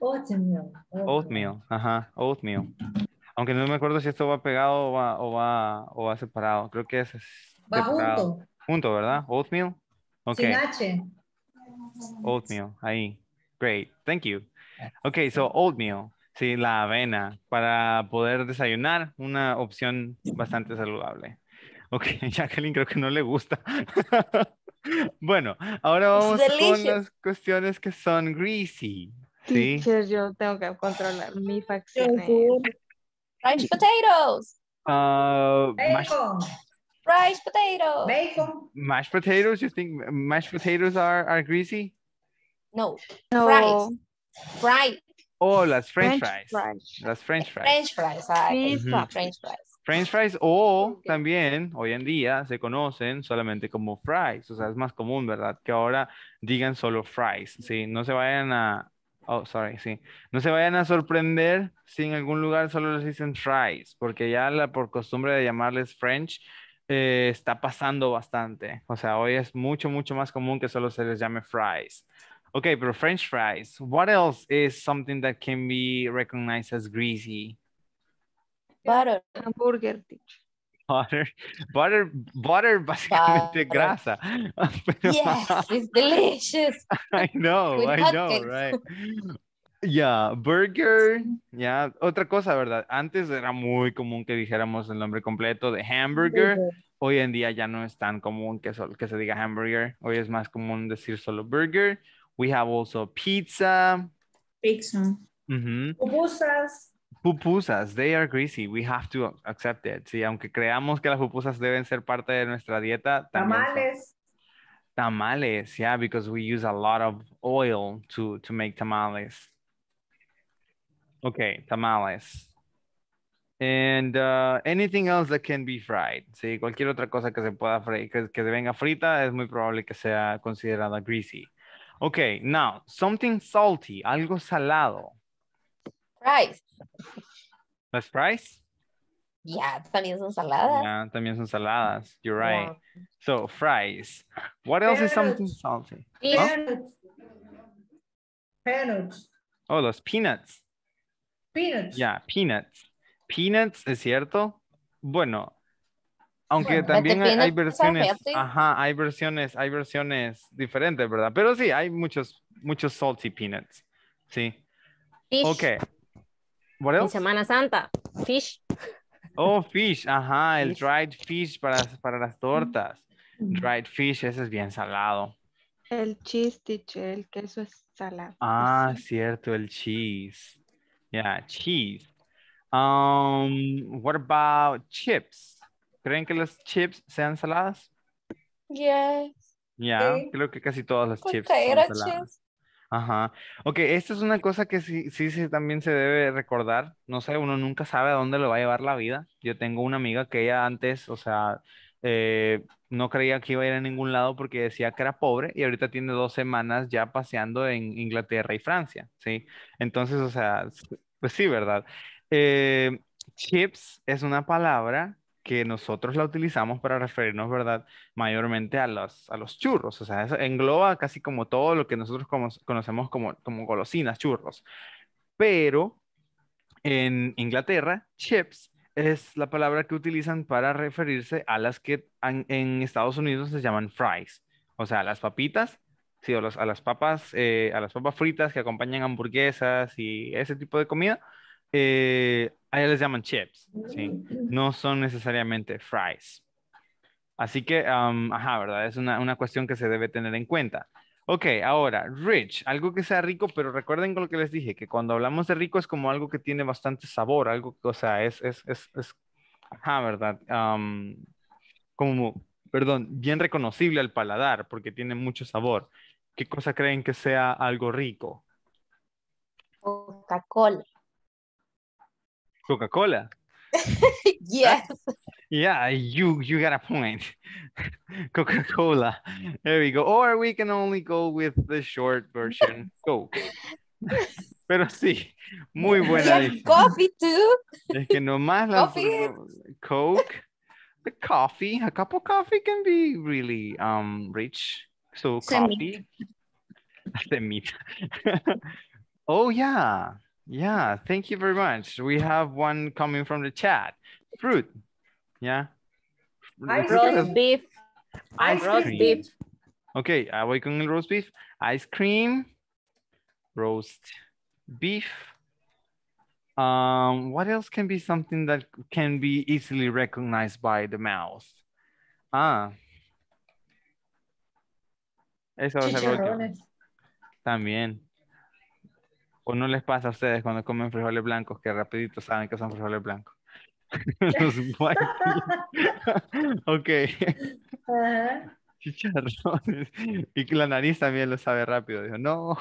oatmeal. Oatmeal, ajá, oatmeal. Aunque no me acuerdo si esto va pegado o va, o va, o va separado. Creo que es es Va separado. junto, Junto, ¿verdad? Oatmeal. Ok, sin H. oatmeal, ahí. Great, thank you. Ok, so oatmeal, sí, la avena, para poder desayunar, una opción bastante saludable. Ok, [LAUGHS] Jacqueline creo que no le gusta. [LAUGHS] Bueno, ahora vamos con las cuestiones que son greasy. Sí. Teacher, yo tengo que controlar mi facciones. Fried potatoes. Uh, mashed, Bacon, Fried potatoes. bacon, mashed potatoes, you think mashed potatoes are, are greasy? No, No, Fries. fried. Oh, las french, French fries. fries. Las french fries. French fries. ay, Pizza. French fries. French fries o también hoy en día se conocen solamente como fries, o sea, es más común, ¿verdad? Que ahora digan solo fries, ¿sí? No se vayan a, oh, sorry, sí. No se vayan a sorprender si en algún lugar solo les dicen fries, porque ya la por costumbre de llamarles French eh, está pasando bastante. O sea, hoy es mucho, mucho más común que solo se les llame fries. Ok, pero French fries, what else is something that can be recognized as greasy? Butter. Hamburger, teacher. Butter, butter, butter, básicamente Butter. grasa. [LAUGHS] Pero- Yes, [LAUGHS] it's delicious. I know, With I know, right? Ya, burger, ya, otra cosa, ¿verdad? Antes era muy común que dijéramos el nombre completo de hamburger. Hoy en día ya no es tan común que, sol- que se diga hamburger. Hoy es más común decir solo burger. We have also pizza. Pizza. Pupusas, Pupusas, they are greasy. We have to accept it. Sí, aunque creamos que las pupusas deben ser parte de nuestra dieta, también son- tamales, Tamales, yeah, because we use a lot of oil to, to make tamales. Okay, tamales. And uh, anything else that can be fried. Sí, cualquier otra cosa que se pueda freír, que, que venga frita, es muy probable que sea considerada greasy. Okay, now, something salty, algo salado. Fries. Las fries? Ya, también son saladas. Yeah, también son saladas. You're right. Yeah. So, fries. What else is something Peanuts. salty? Fish. Huh? peanuts, peanuts, Oh, los peanuts. peanuts. Ya, peanuts. Peanuts, ¿es cierto? Bueno, aunque Bueno, también hay, hay peanuts versiones, ajá, hay versiones, hay versiones diferentes, ¿verdad? Pero sí, hay muchos, muchos salty peanuts. Sí. Fish. Ok. What En else? Semana Santa. Fish. Oh, fish, ajá, el dried fish para, para las tortas. Dried fish, ese es bien salado. El cheese, teacher, el queso es salado. Ah, cierto, el cheese. Yeah, cheese. Um, what about chips? ¿Creen que las chips sean saladas? Yes. Ya, Sí. creo que casi todas las chips son saladas. chips. Ajá. Ok, esta es una cosa que sí, sí, sí también se debe recordar. No sé, uno nunca sabe a dónde lo va a llevar la vida. Yo tengo una amiga que ella antes, o sea, eh, no creía que iba a ir a ningún lado porque decía que era pobre y ahorita tiene dos semanas ya paseando en Inglaterra y Francia, ¿sí? Entonces, o sea, pues sí, ¿verdad? Eh, chips es una palabra que nosotros la utilizamos para referirnos, ¿verdad? Mayormente a los, a los churros, o sea, engloba casi como todo lo que nosotros conocemos como, como golosinas, churros. Pero en Inglaterra, chips es la palabra que utilizan para referirse a las que en, en Estados Unidos se llaman fries, o sea, las papitas, sí, o los- a las papas, eh, a las papas fritas que acompañan hamburguesas y ese tipo de comida, eh, a ellas les llaman chips, ¿sí? No son necesariamente fries. Así que, am, ajá, ¿verdad? Es una, una cuestión que se debe tener en cuenta. Ok, ahora, rich, algo que sea rico, pero recuerden con lo que les dije, que cuando hablamos de rico es como algo que tiene bastante sabor, algo, o sea, es, es, es, es ajá, ¿verdad? Am, como perdón, bien reconocible al paladar porque tiene mucho sabor. ¿Qué cosa creen que sea algo rico? Coca-Cola. Coca-Cola. [LAUGHS] yes. [LAUGHS] Yeah, you you got a point. [LAUGHS] Coca-Cola. There we go. Or we can only go with the short version, Coke. Pero sí, muy buena. Yeah, coffee too. Es que nomás la Coffee. Coke, the coffee, a cup of coffee can be really um rich. So coffee. Semita. oh yeah. Yeah, thank you very much. We have one coming from the chat. Fruit. Yeah. Ice Fruit cream. Roast beef. Ice roast cream. beef. Okay, ah, voy con el roast beef. Ice cream, roast beef. Um, what else can be something that can be easily recognized by the mouth? Ah. Eso va a ser lo último. Chicharrones. También. ¿O no les pasa a ustedes cuando comen frijoles blancos que rapidito saben que son frijoles blancos? [LAUGHS] Los. [LAUGHS] Ok. Ajá. Chicharrones. Y la nariz también lo sabe rápido. Dijo, no.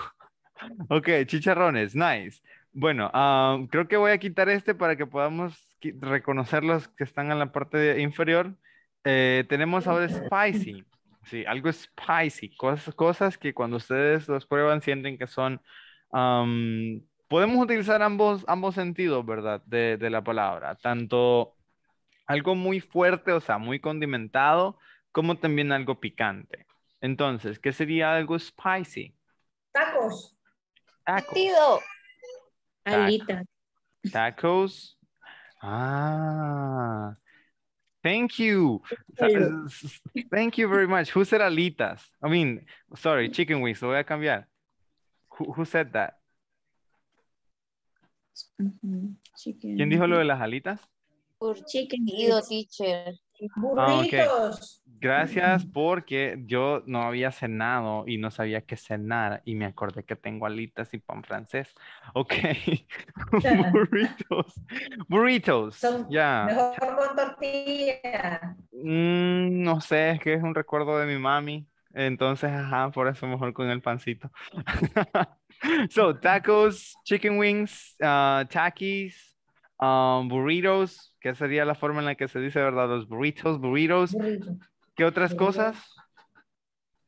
Ok, chicharrones, nice. Bueno, ah, creo que voy a quitar este para que podamos reconocer los que están en la parte inferior. Eh, tenemos ahora spicy. Sí, algo spicy. Cosas, cosas que cuando ustedes los prueban sienten que son... am, podemos utilizar ambos, ambos sentidos, ¿verdad? De, de la palabra. Tanto algo muy fuerte, o sea, muy condimentado, como también algo picante. Entonces, ¿qué sería algo spicy? Tacos. Tacos. Sentido. Alitas. Tacos. Ah. Thank you. Thank you very much. Who said alitas? I mean, sorry, chicken wings. Lo voy a cambiar. Who, who said that? ¿Quién dijo lo de las alitas? Por Chicken teacher. Ah. Gracias porque yo no había cenado y no sabía qué cenar y me acordé que tengo alitas y pan francés. Ok. [LAUGHS] Burritos. Burritos. Son Ya. Mejor con tortilla. Mm, no sé, es que es un recuerdo de mi mami. Entonces, ajá, por eso mejor con el pancito. [LAUGHS] So, tacos, chicken wings, uh, takis, um, burritos, que sería la forma en la que se dice, ¿verdad? Los burritos, burritos. Burrito. ¿Qué otras cosas?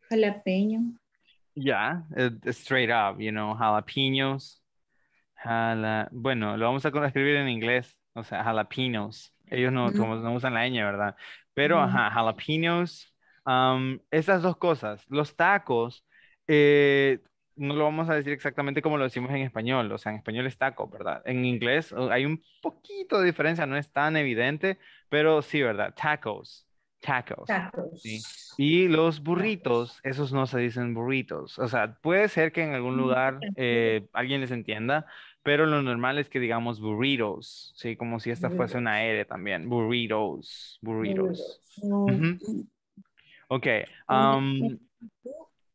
Jalapeño. Ya, eh, straight up, you know, jalapenos. Jala... Bueno, lo vamos a escribir en inglés, o sea, jalapenos. Ellos no, como no usan la ñ, ¿verdad? Pero, Ujú. ajá, jalapenos. Um, esas dos cosas. Los tacos, eh, no lo vamos a decir exactamente como lo decimos en español, o sea, en español es taco, ¿verdad? En inglés hay un poquito de diferencia, no es tan evidente, pero sí, ¿verdad? Tacos, tacos. Tacos. Sí. Y los burritos, esos no se dicen burritos. O sea, puede ser que en algún lugar eh, alguien les entienda, pero lo normal es que digamos burritos, ¿sí? Como si esta fuese una R también. Burritos, burritos. Burritos. Ok. um,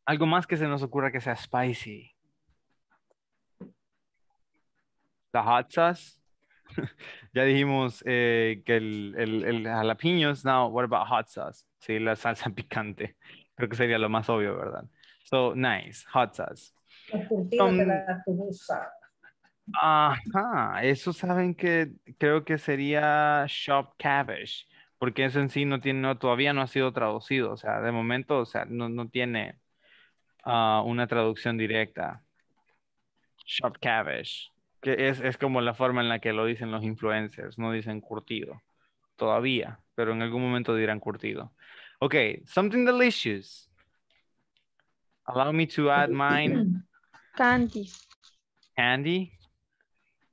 algo más que se nos ocurra que sea spicy. La hot sauce. [LAUGHS] ya dijimos eh, que el, el, el jalapeños. Now, what about hot sauce? Sí, la salsa [LAUGHS] picante. Creo que sería lo más obvio, ¿verdad? So, nice. Hot sauce. Los curtidos de la tubusa. Ajá, eso saben que creo que sería shop cabbage, porque eso en sí no tiene, no, todavía no ha sido traducido, o sea, de momento, o sea, no, no tiene ah, una traducción directa. Shop cabbage, que es, es como la forma en la que lo dicen los influencers, no dicen curtido, todavía, pero en algún momento dirán curtido. Ok, something delicious. Allow me to add mine, Candy. candy.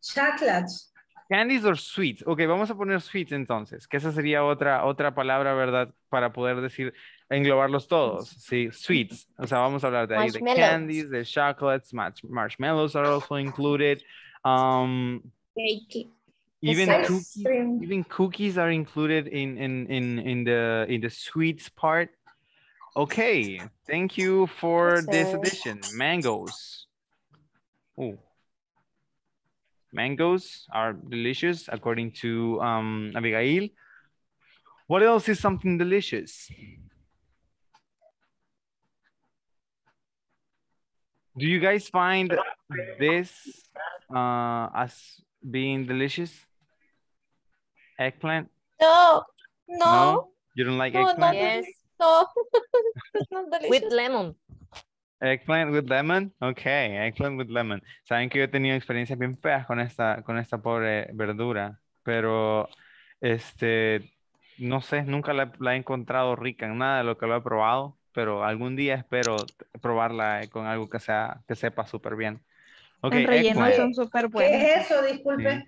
Chocolates. Candies or sweets. Ok, vamos a poner sweets entonces, que esa sería otra, otra palabra, ¿verdad? Para poder decir, englobarlos todos. Sí, sweets. O sea, vamos a hablar de ahí de candies, de chocolates, marsh- marshmallows are also included. Um, Cake. even cookies, even cookies are included in, in, in, in the in the sweets part. Okay, thank you for this addition. Mangoes. Ooh. Mangoes are delicious, according to um, Abigail. What else is something delicious? Do you guys find this uh, as being delicious? Eggplant? No, no. no? You don't like no, eggplant? Not yes. No, [LAUGHS] it's not delicious. With lemon. Eggplant with lemon? Okay, eggplant with lemon. Saben que yo he tenido experiencias bien feas con esta, con esta pobre verdura, pero este, no sé, nunca la, la he encontrado rica en nada de lo que lo he probado, pero algún día espero probarla eh, con algo que sea, que sepa súper bien. Ok, en relleno eggplant. son súper ¿Qué buenos. es eso? Disculpe.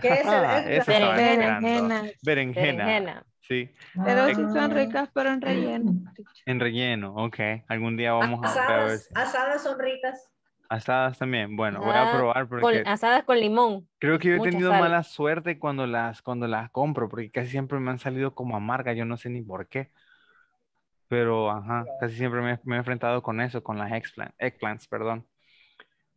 ¿Qué es el [LAUGHS] Ah, eso. Berenjena. Berenjena. Berenjena. Sí, Pero sí Ah. son ricas, pero en relleno. en relleno, ok. Algún día vamos a ver Asadas, asadas son ricas. asadas también. Bueno, voy a Asadas probar Con, porque asadas con limón. creo que yo he mucha tenido sal. mala suerte cuando las, cuando las compro, porque casi siempre me han salido como amargas, yo no sé ni por qué. Pero, ajá, casi siempre me, me he enfrentado con eso, con las eggplant, eggplants, perdón.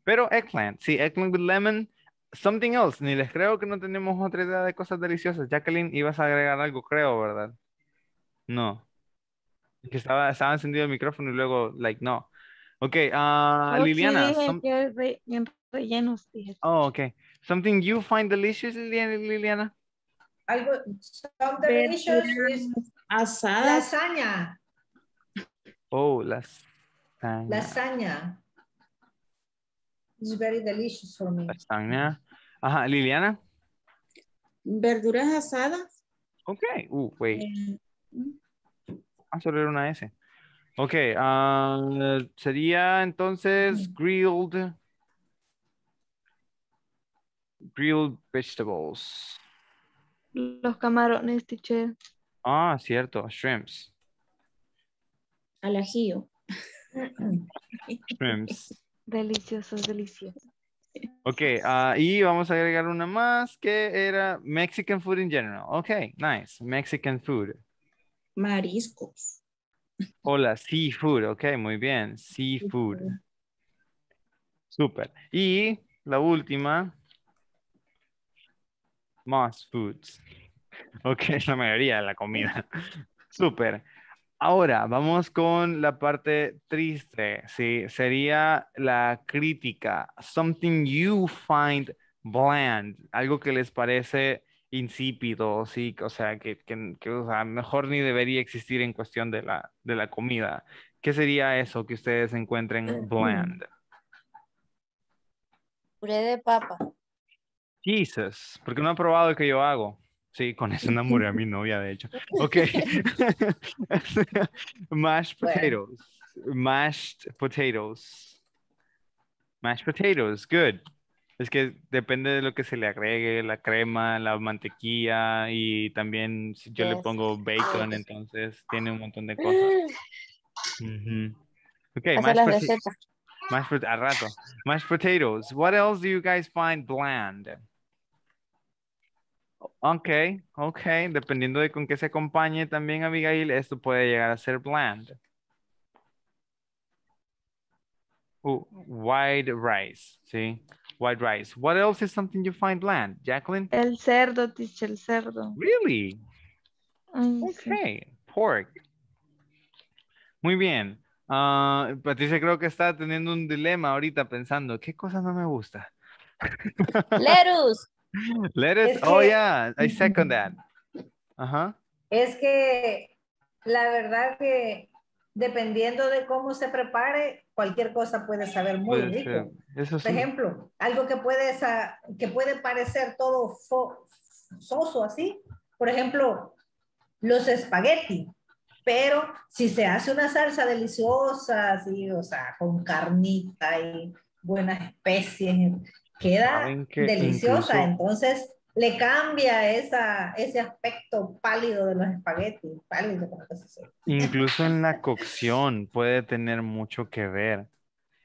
Pero eggplant, sí, eggplant with lemon, something else. Ni les creo que no tenemos otra idea de cosas deliciosas. Jacqueline, ibas a agregar algo, creo, ¿verdad? No. Que estaba, estaba encendido el micrófono y luego, like, no. Ok, Oh, sí, Liliana. dije some- que re- en rellenos, dije. Oh, okay. Something you find delicious, Liliana? Algo, some delicious is Asadas. lasaña. Oh, las Lasaña. It's very delicious for me. lasaña. Ajá, Liliana? Verduras asadas. Okay. Uh, wait. Ah, solo era una S. Ok, ah, sería entonces grilled, grilled vegetables. Los camarones, teacher. Ah, cierto, shrimps, al ajillo. shrimps. Deliciosos, deliciosos. Ok, ah, y vamos a agregar una más que era Mexican food in general. Ok, nice, Mexican food. Mariscos. Hola, seafood, ok, muy bien, seafood. Súper. Y la última, más foods. Ok, [LAUGHS] la mayoría de la comida. Súper. Ahora, vamos con la parte triste, ¿sí? Sería la crítica. Something you find bland. Algo que les parece insípido, sí, o sea, que, que, que, o sea, mejor ni debería existir en cuestión de la, de la comida. ¿Qué sería eso que ustedes encuentren bland? Puré de papa. Jesus, porque no han probado el que yo hago. Sí, con eso [LAUGHS] enamoré a mi novia, de hecho. Ok. [LAUGHS] Mashed potatoes. Mashed potatoes. Mashed potatoes, good. Es que depende de lo que se le agregue, la crema, la mantequilla y también si yo le pongo bacon, entonces tiene un montón de cosas. Ujú. Ok, Hacer mashed las pota- recetas. Mashed pot- a rato. Mashed potatoes. What else do you guys find bland? Ok, ok. Dependiendo de con qué se acompañe también, Abigail, esto puede llegar a ser bland. Uh, white rice, ¿sí? White rice. What else is something you find bland? Jacqueline? El cerdo, teacher, el cerdo. Really? Sí. Okay, pork. Muy bien. Ah, Patricia creo que está teniendo un dilema ahorita pensando, ¿qué cosa no me gusta? Lettuce. Lettuce, Es oh que- yeah, I second [LAUGHS] that. Ajá. Es que la verdad que dependiendo de cómo se prepare, cualquier cosa puede saber muy Puede rico. Eso Por sí. ejemplo, algo que puede, que puede parecer todo fo- soso así. Por ejemplo, los espagueti. Pero si se hace una salsa deliciosa, así, o sea, con carnita y buenas especies, queda deliciosa. incluso- Entonces, le cambia esa, ese aspecto pálido de los espaguetis. Pálido, como que se. Incluso en la [LAUGHS] cocción puede tener mucho que ver.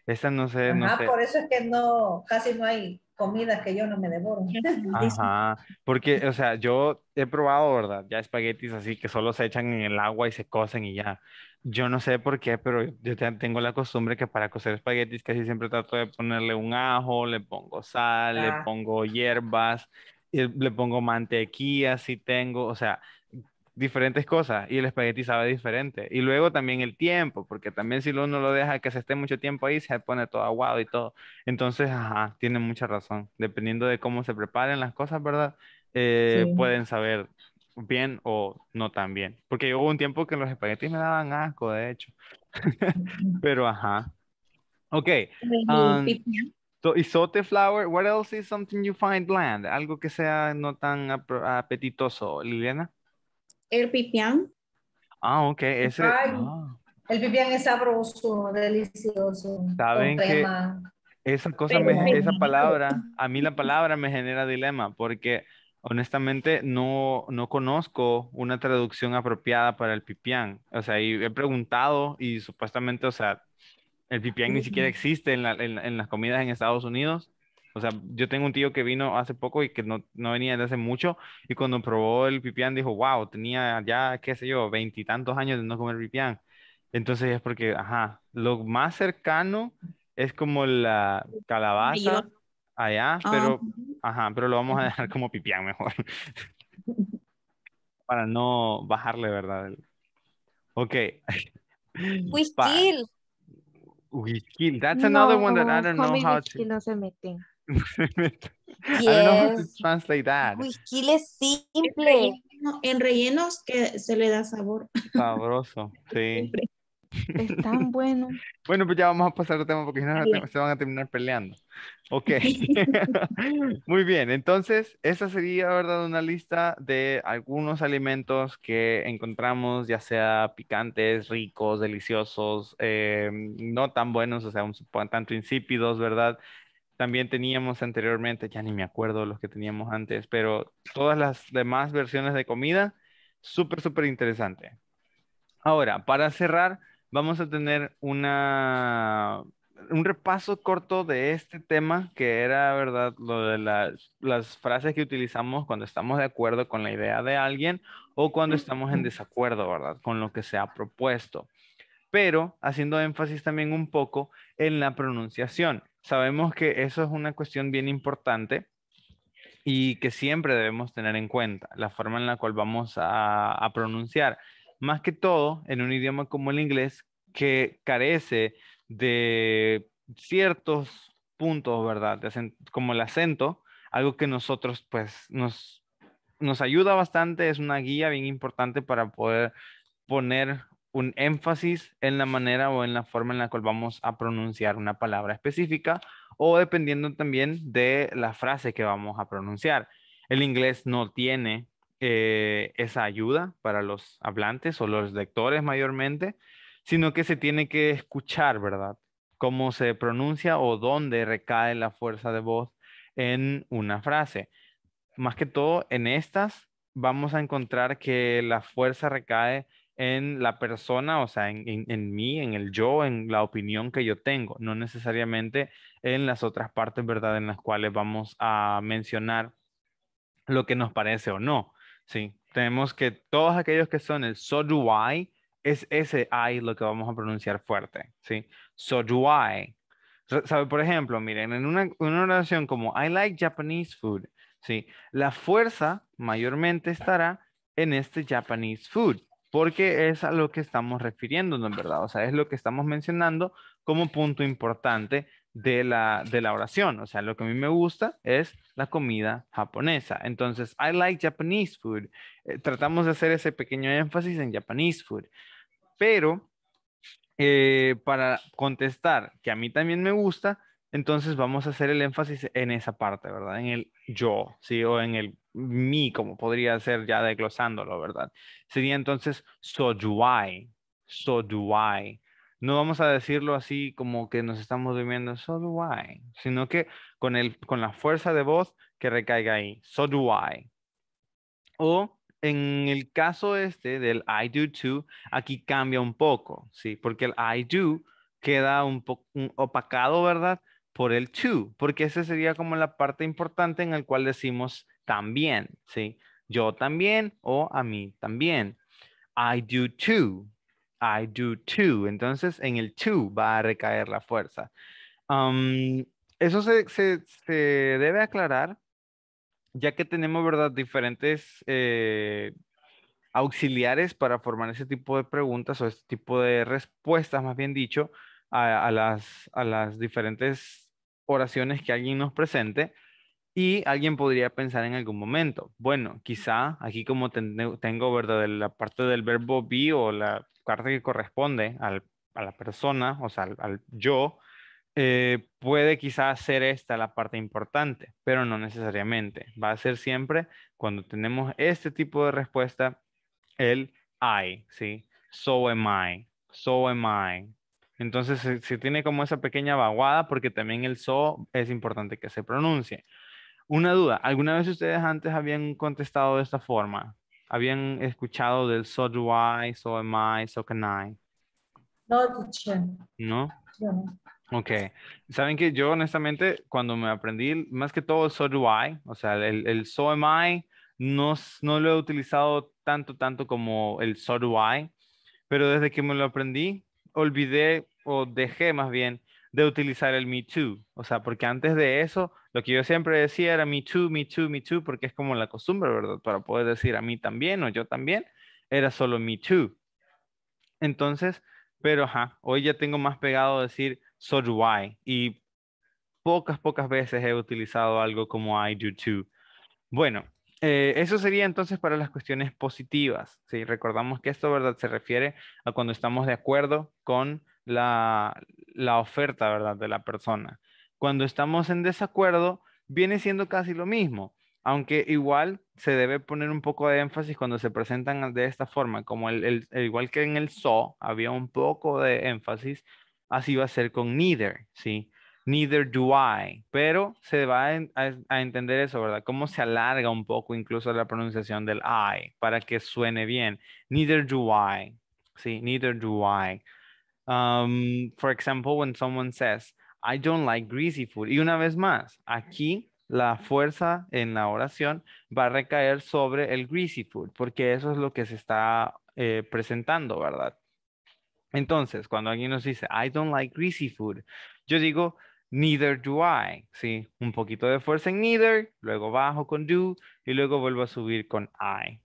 Esta no sé, no Ajá, sé. por eso es que no, casi no hay comidas que yo no me devoro. [LAUGHS] Ajá, porque, o sea, yo he probado, ¿verdad? Ya espaguetis así que solo se echan en el agua y se cocen y ya. Yo no sé por qué, pero yo te- tengo la costumbre que para cocer espaguetis casi siempre trato de ponerle un ajo, le pongo sal, le Ah. pongo hierbas, y le pongo mantequilla si tengo, o sea, diferentes cosas y el espagueti sabe diferente. Y luego también el tiempo, porque también si uno lo deja que se esté mucho tiempo ahí, se pone todo aguado y todo. Entonces, ajá, tiene mucha razón. Dependiendo de cómo se preparen las cosas, ¿verdad? Eh, Sí. pueden saber bien o no tan bien. Porque hubo un tiempo que los espaguetis me daban asco, de hecho. [LAUGHS] Pero ajá. Ok. um, so, isote flour, what else is something you find bland? Algo que sea no tan apro- apetitoso, Liliana. El pipián. Ah, ok, ese. Ay. ah, El pipián es sabroso, delicioso. Saben que- esa cosa, me- es esa palabra, a mí la palabra me genera dilema porque honestamente no, no conozco una traducción apropiada para el pipián. O sea, y he preguntado y supuestamente, o sea, el pipián ni siquiera existe en, la- en- en las comidas en Estados Unidos. O sea, yo tengo un tío que vino hace poco y que no, no venía desde hace mucho y cuando probó el pipián dijo, wow, tenía ya, qué sé yo, veintitantos años de no comer pipián. Entonces es porque, ajá, lo más cercano es como la calabaza allá, Ah, pero, ajá, pero lo vamos a dejar como pipián mejor. [LAUGHS] Para no bajarle, ¿verdad? Ok. Whisky. Whisky. That's another one that I No, don't know how to. no se meten. I don't know how to Yes. translate that. Es En simple. en rellenos que se le da sabor. Sabroso, sí. Es tan bueno. Bueno, pues ya vamos a pasar al tema porque si no se van a terminar peleando. Ok. [LAUGHS] [LAUGHS] Muy bien, entonces esa sería, ¿verdad? Una lista de algunos alimentos que encontramos, ya sea picantes, ricos, deliciosos, eh, no tan buenos, o sea, un tanto insípidos, ¿verdad? También teníamos anteriormente, ya ni me acuerdo los que teníamos antes, pero todas las demás versiones de comida, súper, súper interesante. Ahora, para cerrar, vamos a tener una, un repaso corto de este tema, que era, ¿verdad? Lo de las, las frases que utilizamos cuando estamos de acuerdo con la idea de alguien o cuando estamos en desacuerdo, ¿verdad? Con lo que se ha propuesto. Pero haciendo énfasis también un poco en la pronunciación. Sabemos que eso es una cuestión bien importante y que siempre debemos tener en cuenta la forma en la cual vamos a, a pronunciar. Más que todo en un idioma como el inglés que carece de ciertos puntos, ¿verdad? Como el acento, algo que nosotros pues nos, nos ayuda bastante, es una guía bien importante para poder poner un énfasis en la manera o en la forma en la cual vamos a pronunciar una palabra específica o dependiendo también de la frase que vamos a pronunciar. El inglés no tiene eh, esa ayuda para los hablantes o los lectores mayormente, sino que se tiene que escuchar, ¿verdad? Cómo se pronuncia o dónde recae la fuerza de voz en una frase. Más que todo, en estas vamos a encontrar que la fuerza recae en la persona, o sea, en, en- en mí, en el yo, en la opinión que yo tengo, no necesariamente en las otras partes, ¿verdad? En las cuales vamos a mencionar lo que nos parece o no. Sí, tenemos que todos aquellos que son el so do I, es ese I lo que vamos a pronunciar fuerte, ¿sí? So do I. ¿Sabe? Por ejemplo, miren, en una, una oración como I like Japanese food, ¿sí? La fuerza mayormente estará en este Japanese food, porque es a lo que estamos refiriéndonos, ¿verdad? O sea, es lo que estamos mencionando como punto importante de la, de la oración. O sea, lo que a mí me gusta es la comida japonesa. Entonces, I like Japanese food. Eh, tratamos de hacer ese pequeño énfasis en Japanese food. Pero eh, para contestar que a mí también me gusta, entonces vamos a hacer el énfasis en esa parte, ¿verdad? En el yo, ¿sí? O en el mí, como podría ser ya desglosándolo, ¿verdad? Sería entonces so do I, so do I. No vamos a decirlo así como que nos estamos durmiendo, so do I, sino que con, el, con la fuerza de voz que recaiga ahí, so do I. O en el caso este del I do too, aquí cambia un poco, ¿sí? Porque el I do queda un poco opacado, ¿verdad? Por el to, porque esa sería como la parte importante en el cual decimos también, ¿sí? Yo también o a mí también. I do too. I do too. Entonces, en el to va a recaer la fuerza. Am, eso se, se- se debe aclarar, ya que tenemos, ¿verdad? Diferentes eh, auxiliares para formar ese tipo de preguntas o este tipo de respuestas, más bien dicho, a las, a las diferentes oraciones que alguien nos presente. Y alguien podría pensar en algún momento, bueno, quizá aquí como ten- tengo, ¿verdad? La parte del verbo be o la parte que corresponde al- a la persona, o sea, al, al yo, eh, puede quizás ser esta la parte importante, pero no necesariamente. Va a ser siempre cuando tenemos este tipo de respuesta, el I, ¿sí? So am I, so am I. Entonces se, se tiene como esa pequeña vaguada porque también el so es importante que se pronuncie. Una duda, ¿alguna vez ustedes antes habían contestado de esta forma? ¿Habían escuchado del so do I, so am I, so can I? No, teacher. ¿No? No. Ok. Saben que yo honestamente cuando me aprendí más que todo el so do I, o sea, el, el so am I, no, no lo he utilizado tanto, tanto como el so do I, pero desde que me lo aprendí, olvidé o dejé más bien de utilizar el me too. O sea, porque antes de eso, lo que yo siempre decía era me too, me too, me too, porque es como la costumbre, ¿verdad? Para poder decir a mí también o yo también, era solo me too. Entonces, pero ajá, hoy ya tengo más pegado decir so do I y pocas, pocas veces he utilizado algo como I do too. Bueno, eh, eso sería entonces para las cuestiones positivas. ¿sí? Recordamos que esto, ¿verdad? Se refiere a cuando estamos de acuerdo con la, la oferta, ¿verdad? De la persona. Cuando estamos en desacuerdo, viene siendo casi lo mismo, aunque igual se debe poner un poco de énfasis cuando se presentan de esta forma, como el, el- el- igual que en el so, había un poco de énfasis, así va a ser con neither, ¿sí? Neither do I, pero se va a, a- a entender eso, ¿verdad? Cómo se alarga un poco incluso la pronunciación del I para que suene bien. Neither do I, ¿sí? Neither do I. Um, for example, when someone says, I don't like greasy food. Y una vez más, aquí la fuerza en la oración va a recaer sobre el greasy food, porque eso es lo que se está eh, presentando, ¿verdad? Entonces, cuando alguien nos dice, I don't like greasy food, yo digo, neither do I, ¿sí? Un poquito de fuerza en neither, luego bajo con do y luego vuelvo a subir con I.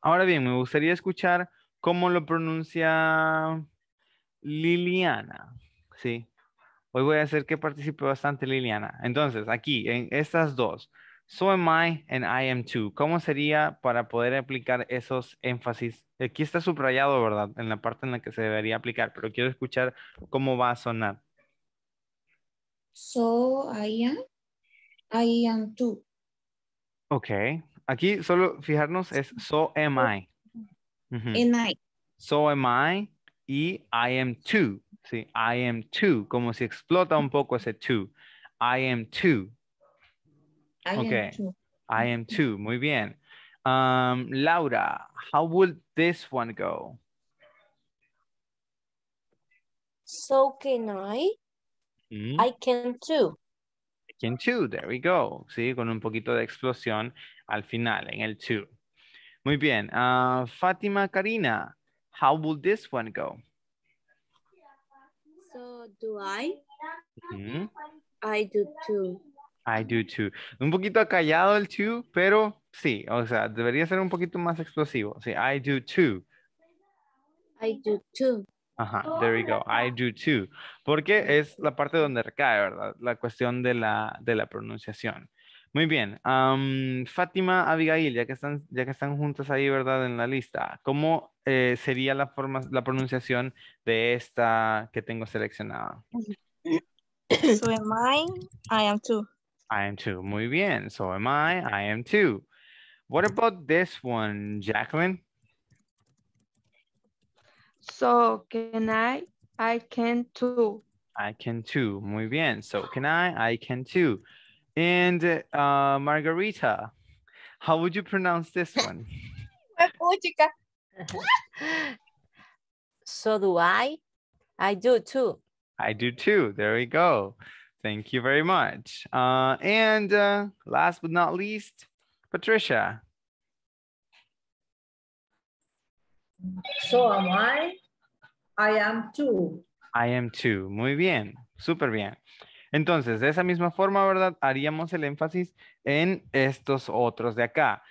Ahora bien, me gustaría escuchar cómo lo pronuncia Liliana, ¿sí? Hoy voy a hacer que participe bastante Liliana. Entonces, aquí, en estas dos, so am I and I am too. ¿Cómo sería para poder aplicar esos énfasis? Aquí está subrayado, ¿verdad? En la parte en la que se debería aplicar, pero quiero escuchar cómo va a sonar. So I am, I am too. Ok. Aquí solo fijarnos es so am I. And I, So am I y I am too. Sí, I am too. Como si explota un poco ese too. I am too. I Okay. am too. I am too. Muy bien. Um, Laura, how would this one go? So can I? Mm, I can too. can too. There we go. Sí, con un poquito de explosión al final en el too. Muy bien. Ah, Fátima Karina, how would this one go? So do I? I do too. I do too. Un poquito callado el too, pero sí, o sea, debería ser un poquito más explosivo. Sí, I do too. I do too. Ajá, there we go. I do too. Porque es la parte donde recae, ¿verdad? La cuestión de la, de la pronunciación. Muy bien. Fátima, Abigail, ya que están, ya que están juntas ahí, ¿verdad? En la lista. ¿Cómo eh, sería la forma, la pronunciación de esta que tengo seleccionada? [COUGHS] So am I, I am too. I am too. Muy bien. So am I. I am too. What about this one, Jacqueline? So can I? I can too. I can too. Muy bien. So can I? I can too. And uh, Margarita, how would you pronounce this one? [LAUGHS] So do I. I do too. I do too. There we go. Thank you very much. Uh, and uh, last but not least, Patricia. So am I. I am too. I am too. Muy bien. Súper bien. Entonces, de esa misma forma, ¿verdad? Haríamos el énfasis en estos otros de acá.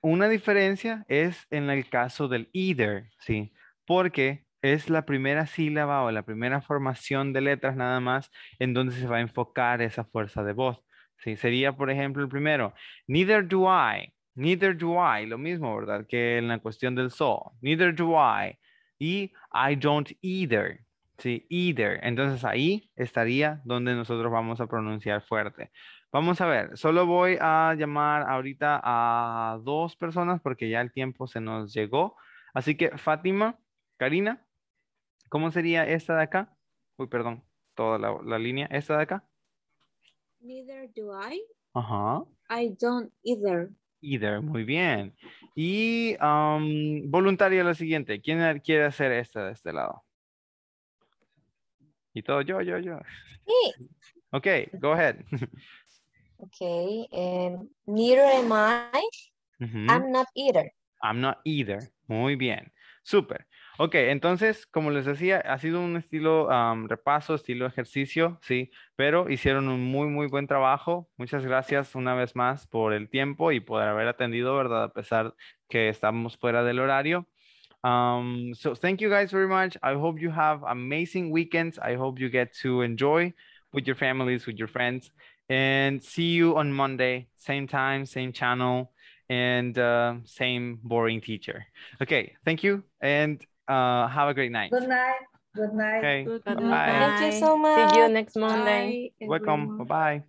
una diferencia es en el caso del either, ¿sí? Porque es la primera sílaba o la primera formación de letras nada más en donde se va a enfocar esa fuerza de voz. ¿sí? Sería, por ejemplo, el primero, neither do I, neither do I, lo mismo, ¿verdad? Que en la cuestión del so, neither do I, y I don't either, ¿sí? Either. Entonces ahí estaría donde nosotros vamos a pronunciar fuerte. Vamos a ver, solo voy a llamar ahorita a dos personas porque ya el tiempo se nos llegó. Así que Fátima, Karina, ¿cómo sería esta de acá? Uy, perdón, toda la, la línea. ¿Esta de acá? Neither do I. Ajá. I don't either. Either, muy bien. Y um, voluntaria la siguiente. ¿Quién quiere hacer esta de este lado? Y todo yo, yo, yo. Sí. Ok, go ahead. Okay. Um, neither am I. I'm not either. I'm not either. Muy bien. Súper. Ok, entonces, como les decía, ha sido un estilo am, repaso, estilo ejercicio, sí, pero hicieron un muy, muy buen trabajo. Muchas gracias una vez más por el tiempo y por haber atendido, ¿verdad? A pesar que estamos fuera del horario. Um, so thank you guys very much. I hope you have amazing weekends. I hope you get to enjoy with your families, with your friends, and see you on Monday, same time, same channel, and uh, same boring teacher. Okay, thank you, and uh, have a great night. Good night. Good night. Okay, Good bye-bye. night. Thank you so much. See you next Monday. Bye, Welcome. Bye-bye.